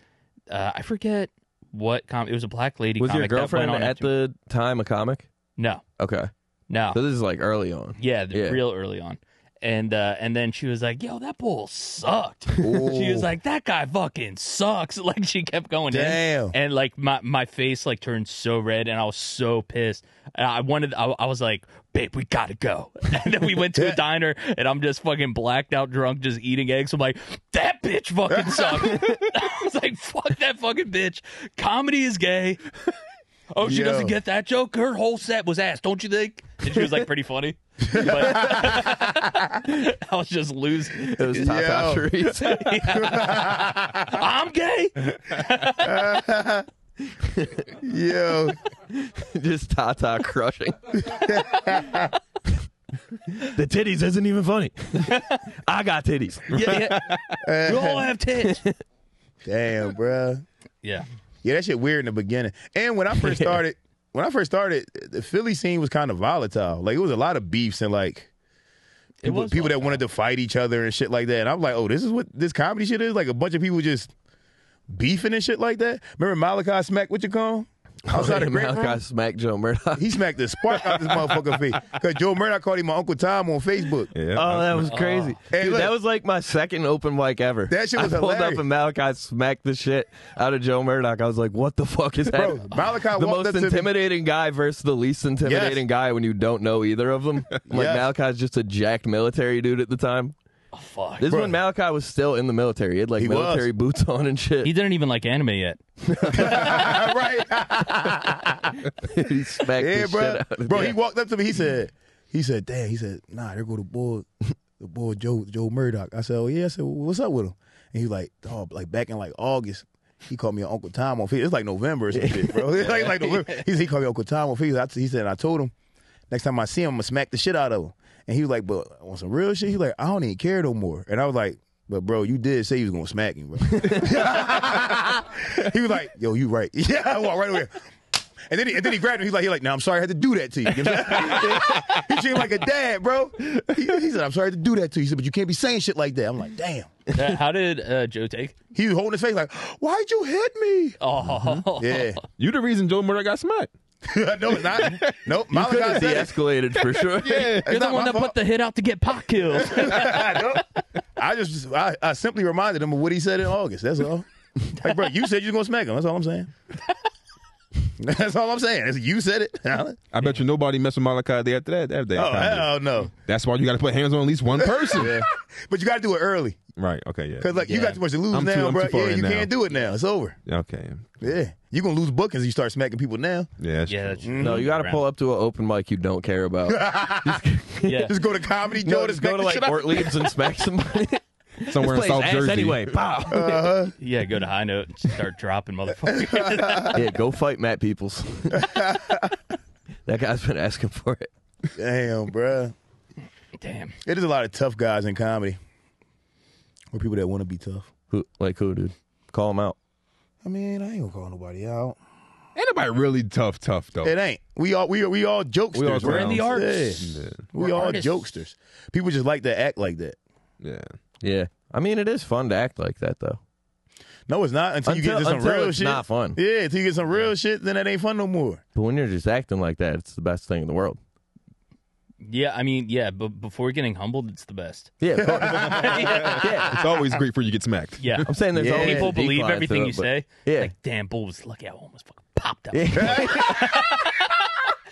uh, I forget what com. It was a black lady. Was your comic girlfriend at the time a comic? No, Okay. No. So this is like early on. Yeah, Yeah. real early on. And uh, and then she was like, "Yo, that bull sucked." she was like, "That guy fucking sucks." Like she kept going Damn. in, and like my my face like turned so red, and I was so pissed. And I wanted, I, I was like, "Babe, we gotta go." And then we went to a diner, and I'm just fucking blacked out drunk, just eating eggs. I'm like, "That bitch fucking sucked." I was like, "Fuck that fucking bitch." Comedy is gay. Oh, she Yo. doesn't get that joke. Her whole set was ass, don't you think? And she was like pretty funny. But I was just losing. It was Tata Yo. I'm gay. Yo, Just Tata crushing. the titties isn't even funny. I got titties. Yeah, yeah. We all have tits. damn, bruh. Yeah. Yeah, that shit weird in the beginning. And when I first started, when I first started, the Philly scene was kind of volatile. Like it was a lot of beefs and like people, was people that volatile. wanted to fight each other and shit like that. And I'm like, oh, this is what this comedy shit is. Like a bunch of people just beefing and shit like that. Remember Malachi smack what you call? Oh, Outside the Grape Room? Malachi smacked Joe Murdoch. He smacked the spark out this motherfucker face because Joe Murdoch called him my Uncle Tom on Facebook. Yeah. Oh, that was uh-huh. crazy. Hey, Dude, look. that was like my second open mic ever. That shit was I pulled hilarious. up and Malachi smacked the shit out of Joe Murdoch. I was like, what the fuck is Bro, happening? Malachi the most up to me. intimidating guy versus the least intimidating Yes. guy when you don't know either of them. I'm like Yes. Malachi's just a jacked military dude at the time. Oh, fuck. This is Bro. when Malachi was still in the military. He had like He military boots on and shit. He didn't even like anime yet. right? he smacked Yeah, the bro. shit out of Bro, him. he walked up to me. He said, he said, damn. He said, nah, there go the boy, the boy Joe Joe Murdoch. I said, oh yeah. I said, well, what's up with him? And he was like, oh, like back in like August. He called me Uncle Tom on Facebook. It's like November or some shit, bro. It's like, like November. He said he called me Uncle Tom on Facebook. I- He said, I told him next time I see him, I'm gonna smack the shit out of him. And he was like, but on some real shit, he was like, I don't even care no more. And I was like, but bro, you did say you was gonna smack him, bro. he was like, yo, you right. Yeah, I walked right away. And then he, and then he grabbed me. He's like, he's like, now I'm sorry I had to do that to you. You know what I'm saying? he treated me like a dad, bro. He, he said, I'm sorry to do that to you. He said, but you can't be saying shit like that. I'm like, damn. Uh, How did uh, Joe take? He was holding his face like, why'd you hit me? Oh, Yeah. You the reason Joe Murdoch got smacked. no, it's not. Nope. You could have Malachi de-escalated for sure. It's You're the one my that put the hit out to get pot killed. Nope. I just, I, I simply reminded him of what he said in August. That's all. Like, bro, you said you was gonna smack him. That's all I'm saying. That's all I'm saying. It's- You said it. oh, I bet you nobody messed with Malachi the day after that. That oh, day. hell no. That's why you got to put hands on at least one person. But you got to do it early. Right. Okay. Yeah. Because, like, you got too much to lose I'm too- now, I'm bro. too far Yeah, in you now. can't do it now. It's over. Okay. Yeah. You're going to lose bookings if you start smacking people now. Yeah. That's yeah, true. that's No, you got to pull up to an open mic you don't care about. Yeah. Just go to Comedy Joe no, to just go to like Ortlieb's and smack somebody. Somewhere in South Jersey. anyway. Pow. Uh-huh. Yeah, go to high note and start dropping motherfuckers. yeah, go fight Matt Peoples. that guy's been asking for it. Damn, bro. Damn. It is a lot of tough guys in comedy. Or people that want to be tough. Who, like who, dude? Call him out. I mean, I ain't gonna call nobody out. Ain't nobody really tough, tough though. It ain't. We all we we all jokesters. We all We're in the arts. Yeah. Yeah. We We're all artists. jokesters. People just like to act like that. Yeah. Yeah. I mean, it is fun to act like that, though. No, it's not until, you get to some until real it's shit. not fun. Yeah, until you get some real shit, then that ain't fun no more. But when you're just acting like that, it's the best thing in the world. Yeah, I mean, yeah, but before getting humbled, it's the best. Yeah, of course. yeah. It's always great for you to get smacked. Yeah. I'm saying there's Yeah. always People a believe decline everything to you it, but- say. Yeah. Like, damn, bull was lucky I almost fucking popped out. Yeah.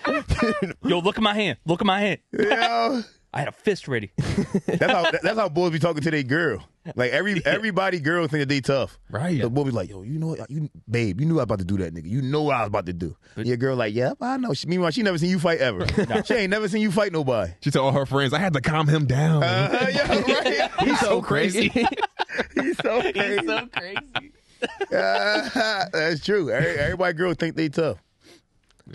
Yo, look at my hand. Look at my hand. Yeah. I had a fist ready. That's how that's how boys be talking to their girl. Like every everybody girl think that they tough. Right. The boy be like, yo, you know what, you babe, you knew I was about to do that, nigga. You know what I was about to do. Your girl like, yep, I know. She, meanwhile, she never seen you fight ever. She ain't never seen you fight nobody. She told all her friends, I had to calm him down. Uh, yeah, right. He's so crazy. He's so crazy. so crazy. that's true. Every- Everybody girl think they tough.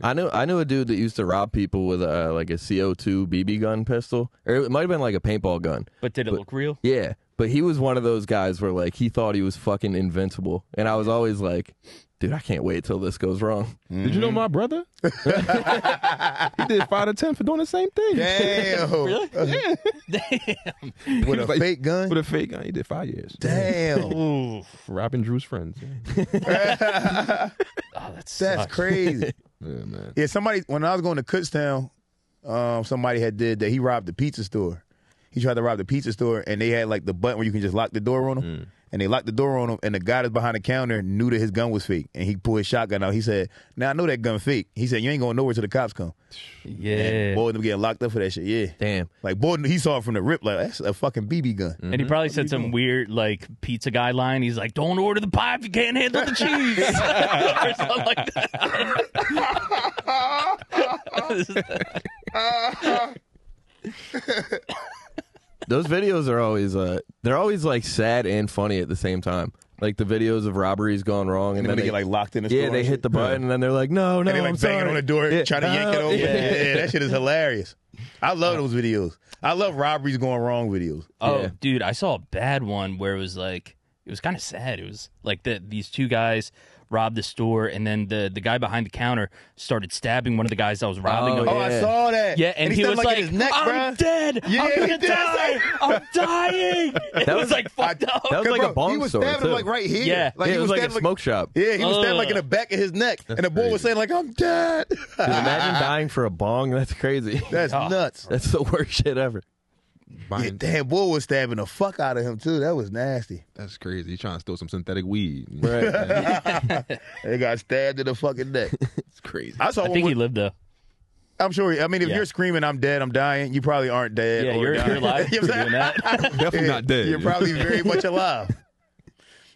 I knew I knew a dude that used to rob people with uh, like a CO2 BB gun pistol, or it might have been like a paintball gun. But did it But- look real? Yeah, but he was one of those guys where like he thought he was fucking invincible, and I was always like, dude, I can't wait till this goes wrong. Did you know my brother? he did five to ten for doing the same thing. Damn. Damn. With a Like- fake gun. With a fake gun. He did five years. Damn. Ooh. Robbing Drew's friends. Yeah, Oh, that's That's crazy. Yeah, man. Yeah, somebody when I was going to Kutztown, um, somebody had did that. He robbed the pizza store. He tried to rob the pizza store, and they had like the button where you can just lock the door on him. And they locked the door on him, and the guy that's behind the counter knew that his gun was fake, and he pulled his shotgun out. He said, "Now I know that gun fake." He said, "You ain't going nowhere till the cops come." Yeah. Boy, them getting locked up for that shit. Yeah, Damn. like boy, he saw it from the rip. Like that's a fucking BB gun. Mm-hmm. And he probably said some weird like pizza guy line. He's like, "Don't order the pie if you can't handle the cheese," or something like that. Those videos are always uh they're always like sad and funny at the same time. Like the videos of robberies gone wrong and, And then then they get like locked in the store. yeah, and they shit. hit the button and then they're like, no, no, and they like I'm banging sorry. on the door, Yeah. trying to yank it No, over. yeah. Yeah. that shit is hilarious. I love those videos. I love robberies going wrong videos. Oh, Yeah. dude, I saw a bad one where it was like it was kind of sad. It was like that these two guys robbed the store, and then the the guy behind the counter started stabbing one of the guys that was robbing Oh, him. Oh, I saw that. Yeah, and, he, stabbed, was like, in his neck, "I'm bruh. dead. Yeah, I'm he gonna did. die. I'm dying." That was like fucked up. That was like bro, a bong He was store, stabbing him like right here. Yeah. like yeah, he it was like a stabbing, smoke shop. Yeah, he was stabbing like in the back of his neck, and the boy was saying like, "I'm dead." Dude, imagine dying for a bong. That's crazy. That's Oh. nuts. That's the worst shit ever. Yeah, damn, boy was stabbing the fuck out of him too. That was nasty. That's crazy. He's trying to steal some synthetic weed. Right. They got stabbed in the fucking neck. It's crazy. I saw I one. think he lived though. I'm sure. I mean, if Yeah. you're screaming, "I'm dead, I'm dying," you probably aren't dead. Yeah, or you're dying. you're alive You know what I'm doing that. Definitely not dead. You're probably very much alive.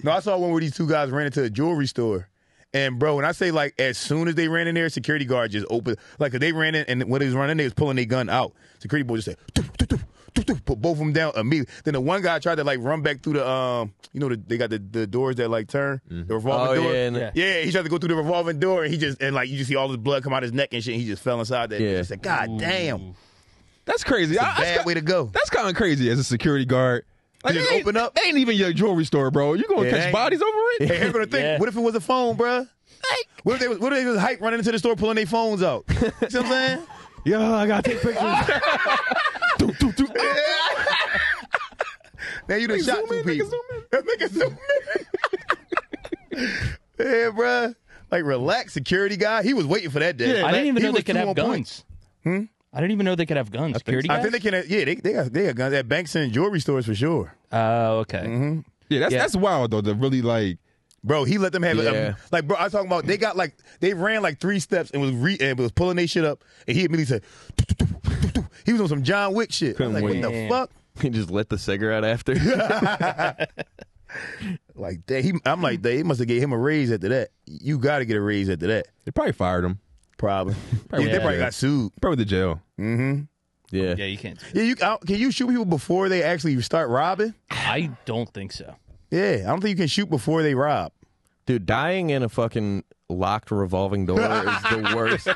No, I saw one where these two guys ran into a jewelry store. And bro, when I say like as soon as they ran in there, security guard just opened like 'cause they ran in and when they was running, they was pulling their gun out. Security boy just said, "Doof, doof, doof, doof, doof," put both of them down immediately. Then the one guy tried to like run back through the um, you know, the, they got the, the doors that like turn, the revolving Oh, door. yeah, and- Yeah. yeah, he tried to go through the revolving door and he just and like you just see all his blood come out his neck and shit. And he just fell inside that. Yeah. Said, God damn, That's crazy. it's a I- that's bad ki- way to go. That's kind of crazy as a security guard. Like, just open up? They ain't even your jewelry store, bro. You gonna Yeah, catch bodies over it? Hey, here's gonna think. Yeah. What if it was a phone, bruh? What if they was, what if they was hype running into the store pulling their phones out? you see what I'm saying? Yo, I gotta take pictures. Do, do, do. Now you done Make shot zoom two in, make it people. zoom Make it zoom in. yeah, bruh. Like relax, security guy. He was waiting for that day. Yeah, I didn't even He know they could have on point. guns. Hmm? I didn't even know they could have guns. Security I guys. think they can. Yeah, they they got they got guns at banks and jewelry stores for sure. Oh, okay. Mm-hmm. Yeah, that's Yeah. that's wild though. To really like, Bro, he let them have it. Yeah. Um, like, bro, I was talking about they got like they ran like three steps and was re and was pulling their shit up, and he immediately said, he was on some John Wick shit. I was Couldn't like, wait. what the fuck? he just lit the cigarette after. Like that, he, I'm like, they must have gave him a raise after that. You got to get a raise after that, they probably fired him. probably. Probably Yeah, Yeah. They probably got sued. Probably the jail. Mm-hmm. yeah. Yeah, you can't. Yeah, you uh, can you shoot people before they actually start robbing? I don't think so. Yeah, I don't think you can shoot before they rob. Dude, dying in a fucking locked revolving door is the worst.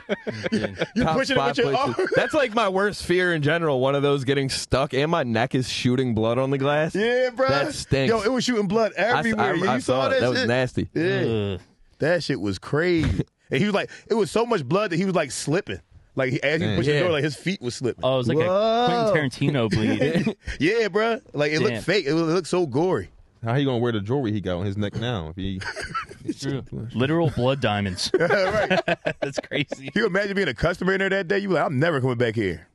You Top pushing it spot with your places. arm. That's like my worst fear in general. One of those getting stuck, and my neck is shooting blood on the glass. Yeah, bro. That stinks. Yo, it was shooting blood I, s- everywhere. I- Yeah, I you saw, it. that, That was shit? nasty. Yeah, that shit was crazy. and he was like, it was so much blood that he was like slipping. Like he, as he Dang. pushed the Yeah. door, like his feet was slipping. Oh, it was like Whoa. a Quentin Tarantino bleed. Yeah, bro. Like it Damn. looked fake. It, looked- it looked so gory. How are you gonna wear the jewelry he got on his neck now? If he, True. Literal blood diamonds. right. That's crazy. Can you imagine being a customer in there that day? You like, I'm never coming back here.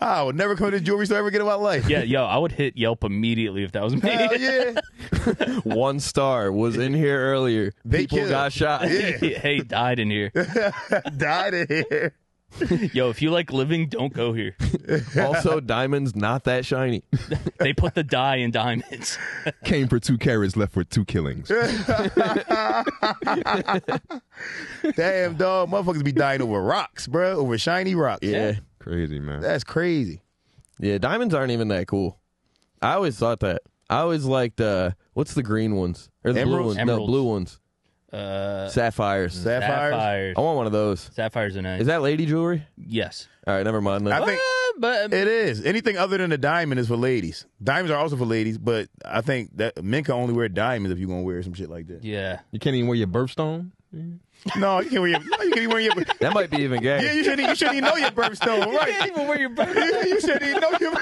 I would never come to the jewelry store ever again in my life. Yeah, yo, I would hit Yelp immediately if that was me. Hell yeah. One star was in here earlier. They People killed. got shot. Yeah. hey, died in here. Died in here. Yo, if you like living, don't go here. also, diamonds not that shiny. They put the dye in diamonds. came for two carats, left for two killings. Damn, dog. Motherfuckers be dying over rocks, bro. Over shiny rocks. Yeah. Crazy man. That's crazy. Yeah, diamonds aren't even that cool. I always thought that. I always liked uh what's the green ones? Or the blue Emeralds? ones? No, blue ones. Uh, Sapphires. Sapphires. sapphires. I want one of those. Sapphires are nice. Is that lady jewelry? yes. All right, never mind. then. I think Uh, but it is. Anything other than a diamond is for ladies. Diamonds are also for ladies, but I think that men can only wear diamonds if you're gonna wear some shit like that. yeah. You can't even wear your birthstone. No, you can't wear your, no, you can't even wear your that might be even gay. Yeah, you shouldn't you shouldn't even know your birthstone, right? even wear your Yeah, you shouldn't even know your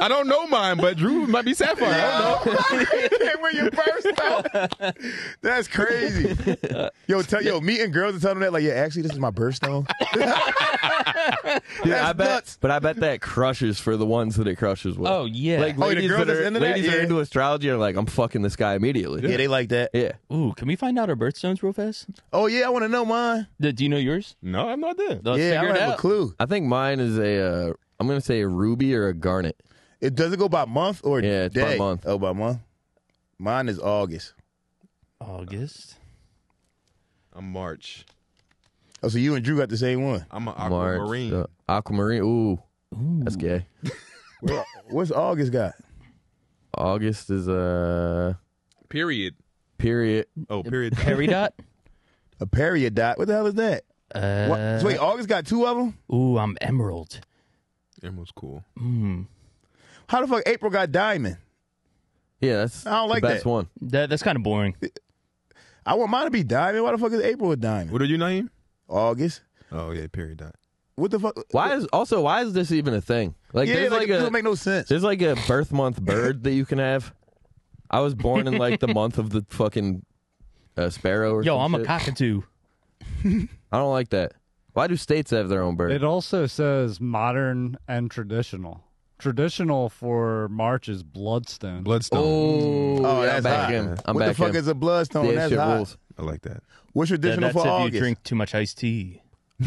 I don't know mine, but Drew might be Sapphire. I don't know. Hey, when your birthstone. That's crazy. Yo, tell yo, meeting girls and telling them that, like, yeah, actually, this is my birthstone. Dude, I bet, nuts. but I bet that crushes for the ones that it crushes with. Oh yeah. like Oh, the ladies girls that are into that? ladies that are Yeah. into astrology are like, I'm fucking this guy immediately. Yeah, they like that. Yeah. Ooh, can we find out our birthstones real fast? Oh yeah, I want to know mine. Do do you know yours? No, I'm not idea. Let's yeah, I don't have out. a clue. I think mine is a. Uh, I'm gonna say a ruby or a garnet. It does it go by month or Yeah, it's by month. Oh, by month. Mine is August. August. I'm March. Oh, so you and Drew got the same one. I'm an March, aquamarine. uh, aquamarine. Ooh, that's gay. Where- What's August got? August is a Period. period. Oh, period. Dot. Peridot. A period dot. What the hell is that? Uh, So wait, August got two of them. Ooh, I'm emerald. Emerald's cool. Mm. How the fuck April got diamond? Yeah, that's I don't like the best that. one. That, that's kind of boring. I want mine to be diamond. Why the fuck is April a diamond? What are you, Naim? August. Oh, yeah, period. Dot. What the fuck? Why is also why is this even a thing? Like yeah, there's like, like, it a doesn't make no sense. there's like a birth month bird that you can have. I was born in like the month of the fucking uh, sparrow. Or Yo, some I'm a shit. cockatoo. I don't like that. Why do states have their own bird? It also says modern and traditional. Traditional for March is bloodstone. Bloodstone. oh, Oh, yeah, that's back hot. in. I'm what back the fuck in. is a bloodstone? yeah, that's shit hot. rules. I like that. What's That, traditional that's for if August? you drink too much iced tea.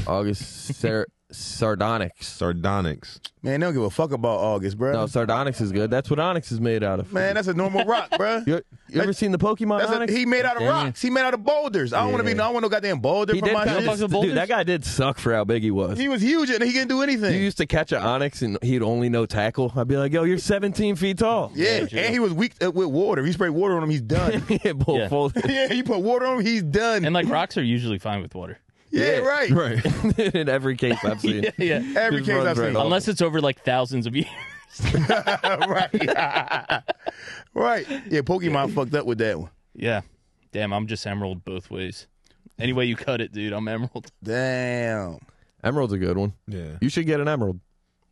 August sar- sardonyx. Sardonyx. Man, they don't give a fuck about August, bro. No, sardonyx is good. That's what onyx is made out of. Man, that's a normal rock, bro. you, you ever seen the Pokemon That's a, onyx? he made out of Yeah. rocks. He made out of boulders. I don't want to be. Yeah. No, I want no goddamn boulder He for did my kinda- shit. with boulders? dude. That guy did suck for how big he was. He was huge and he couldn't do anything. You used to catch an onyx and he'd only know tackle. I'd be like, "Yo, you're 17 feet tall." yeah, and he was weak uh, with water. He sprayed water on him. He's done. Yeah, bull Yeah. full- yeah, you put water on him. He's done. And like rocks are usually fine with water. Yeah, Yeah. right. Right. in every case I've seen. yeah. Every Just case runs I've right seen. off. Unless it's over like thousands of years. right. right. Yeah, Pokemon fucked up with that one. Yeah. Damn, I'm just emerald both ways. Any way you cut it, dude, I'm emerald. Damn. Emerald's a good one. Yeah. You should get an emerald.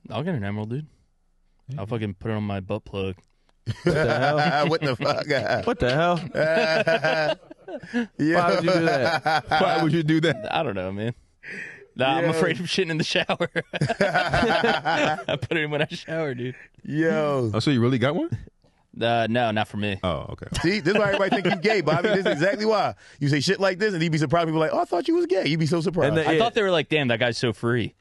I'll get an emerald, dude. I'll fucking put it on my butt plug. What the hell? what the fuck? What the hell? Yeah. Why would you do that? Why would you do that? I don't know, man. Nah, I'm afraid of shitting in the shower. I put it in when I shower, dude. Yo. Oh, so you really got one? Uh, no, not for me. Oh, okay. See, this is why everybody think you gay, Bobby. This is exactly why. You say shit like this, and you'd be surprised. People are like, oh, I thought you was gay. You'd be so surprised. And the- I Yeah. thought they were like, damn, that guy's so free.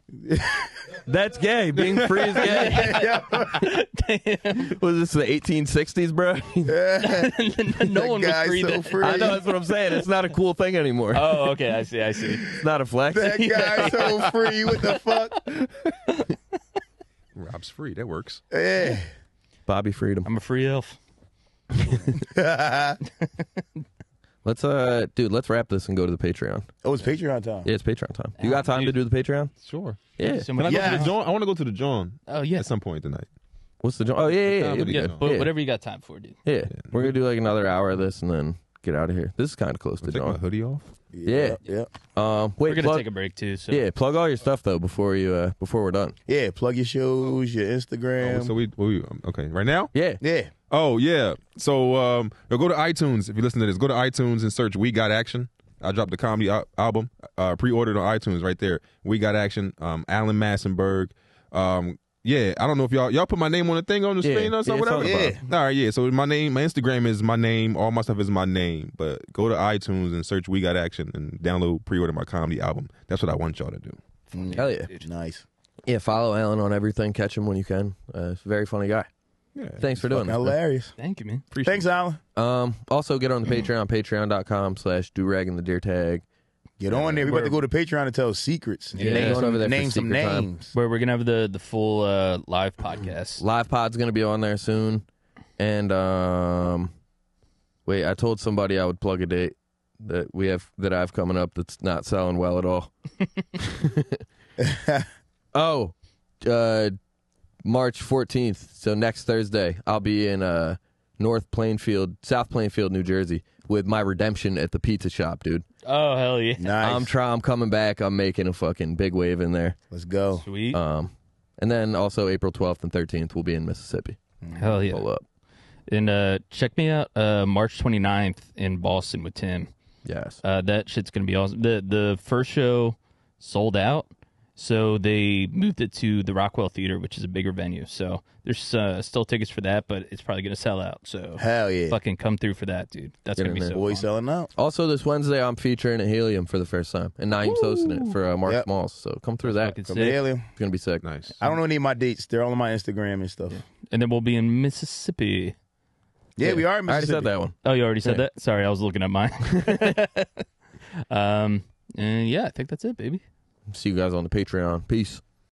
That's gay. Being free is gay. Was this the 1860s, bro? no one was guy's free. so then. free. I know that's what I'm saying. It's not a cool thing anymore. Oh, okay. I see. I see. It's not a flex. that guy's so free. What the fuck? Rob's free. That works. Yeah. Bobby Freedom. I'm a free elf. Let's uh, dude, let's wrap this and go to the Patreon. Oh, it's Patreon time. Yeah, it's Patreon time. You got time to do the Patreon? Sure. Yeah. So Can I much- go to the John? I want to go to the John Oh yeah. at some point tonight. What's the? John? Oh yeah, yeah, yeah. time It'll be to Yeah, but Yeah. whatever you got time for, dude. Yeah. we're gonna do like another hour of this and then get out of here. This is kind of close to Take my John. hoodie off. Yeah. Yeah. Um, wait, We're gonna plug, take a break too. So yeah, plug all your stuff though before you uh before we're done. Yeah. Plug your shows, your Instagram. Oh, so we, we okay right now. Yeah, yeah. Oh yeah. So um, go to iTunes if you listen to this. Go to iTunes and search "We Got Action." I dropped the comedy al- album, uh, pre-ordered on iTunes right there. We Got Action. Um, Alan Massenburg. Um, yeah, I don't know if y'all y'all put my name on the thing on the Yeah, screen or something. it's on whatever. the bottom. All right, yeah. So my name, my Instagram is my name. All my stuff is my name. But go to iTunes and search "We Got Action" and download, pre-order my comedy album. That's what I want y'all to do. hell yeah, Nice. yeah. Follow Alan on everything. Catch him when you can. Uh, very funny guy. Yeah. Thanks for doing Fucking this. man. hilarious. thank you, man. Appreciate it. Thanks, Alan. Um, also get on the Patreon, patreon.com slash Durag and the Deertag. Get on there. We're about to go to Patreon and tell secrets. Yeah. Name Going some, over there name some names. Where we're gonna have the the full uh, live podcast. Live pod's gonna be on there soon. And um wait, I told somebody I would plug a date that we have that I have coming up that's not selling well at all. oh, uh March 14th, so next Thursday, I'll be in uh North Plainfield, South Plainfield, New Jersey with my redemption at the pizza shop, dude. Oh hell yeah! Nice. I'm try I'm coming back. I'm making a fucking big wave in there. Let's go. Sweet. Um And then also April 12th and 13th we'll be in Mississippi. Hell yeah. Pull up. And uh, check me out uh, March 29th in Boston with Tim. Yes. Uh, that shit's gonna be awesome. The the first show sold out, so they moved it to the Rockwell Theater, which is a bigger venue. So there's uh, still tickets for that, but it's probably gonna sell out. So Hell yeah. fucking come through for that, dude. That's Get gonna be so Boy fun. selling out. Also, this Wednesday, I'm featuring at Helium for the first time, and Naim's hosting it for uh, Mark Yep. Smalls. So come through that. Fucking It's From sick. the alien. gonna be sick. Nice. I don't know any of my dates. They're all on my Instagram and stuff. And then we'll be in Mississippi. Yeah, we are in I already said that one. Oh, you already said Yeah. that. Sorry, I was looking at mine. um, and yeah, I think that's it, baby. See you guys on the Patreon. Peace.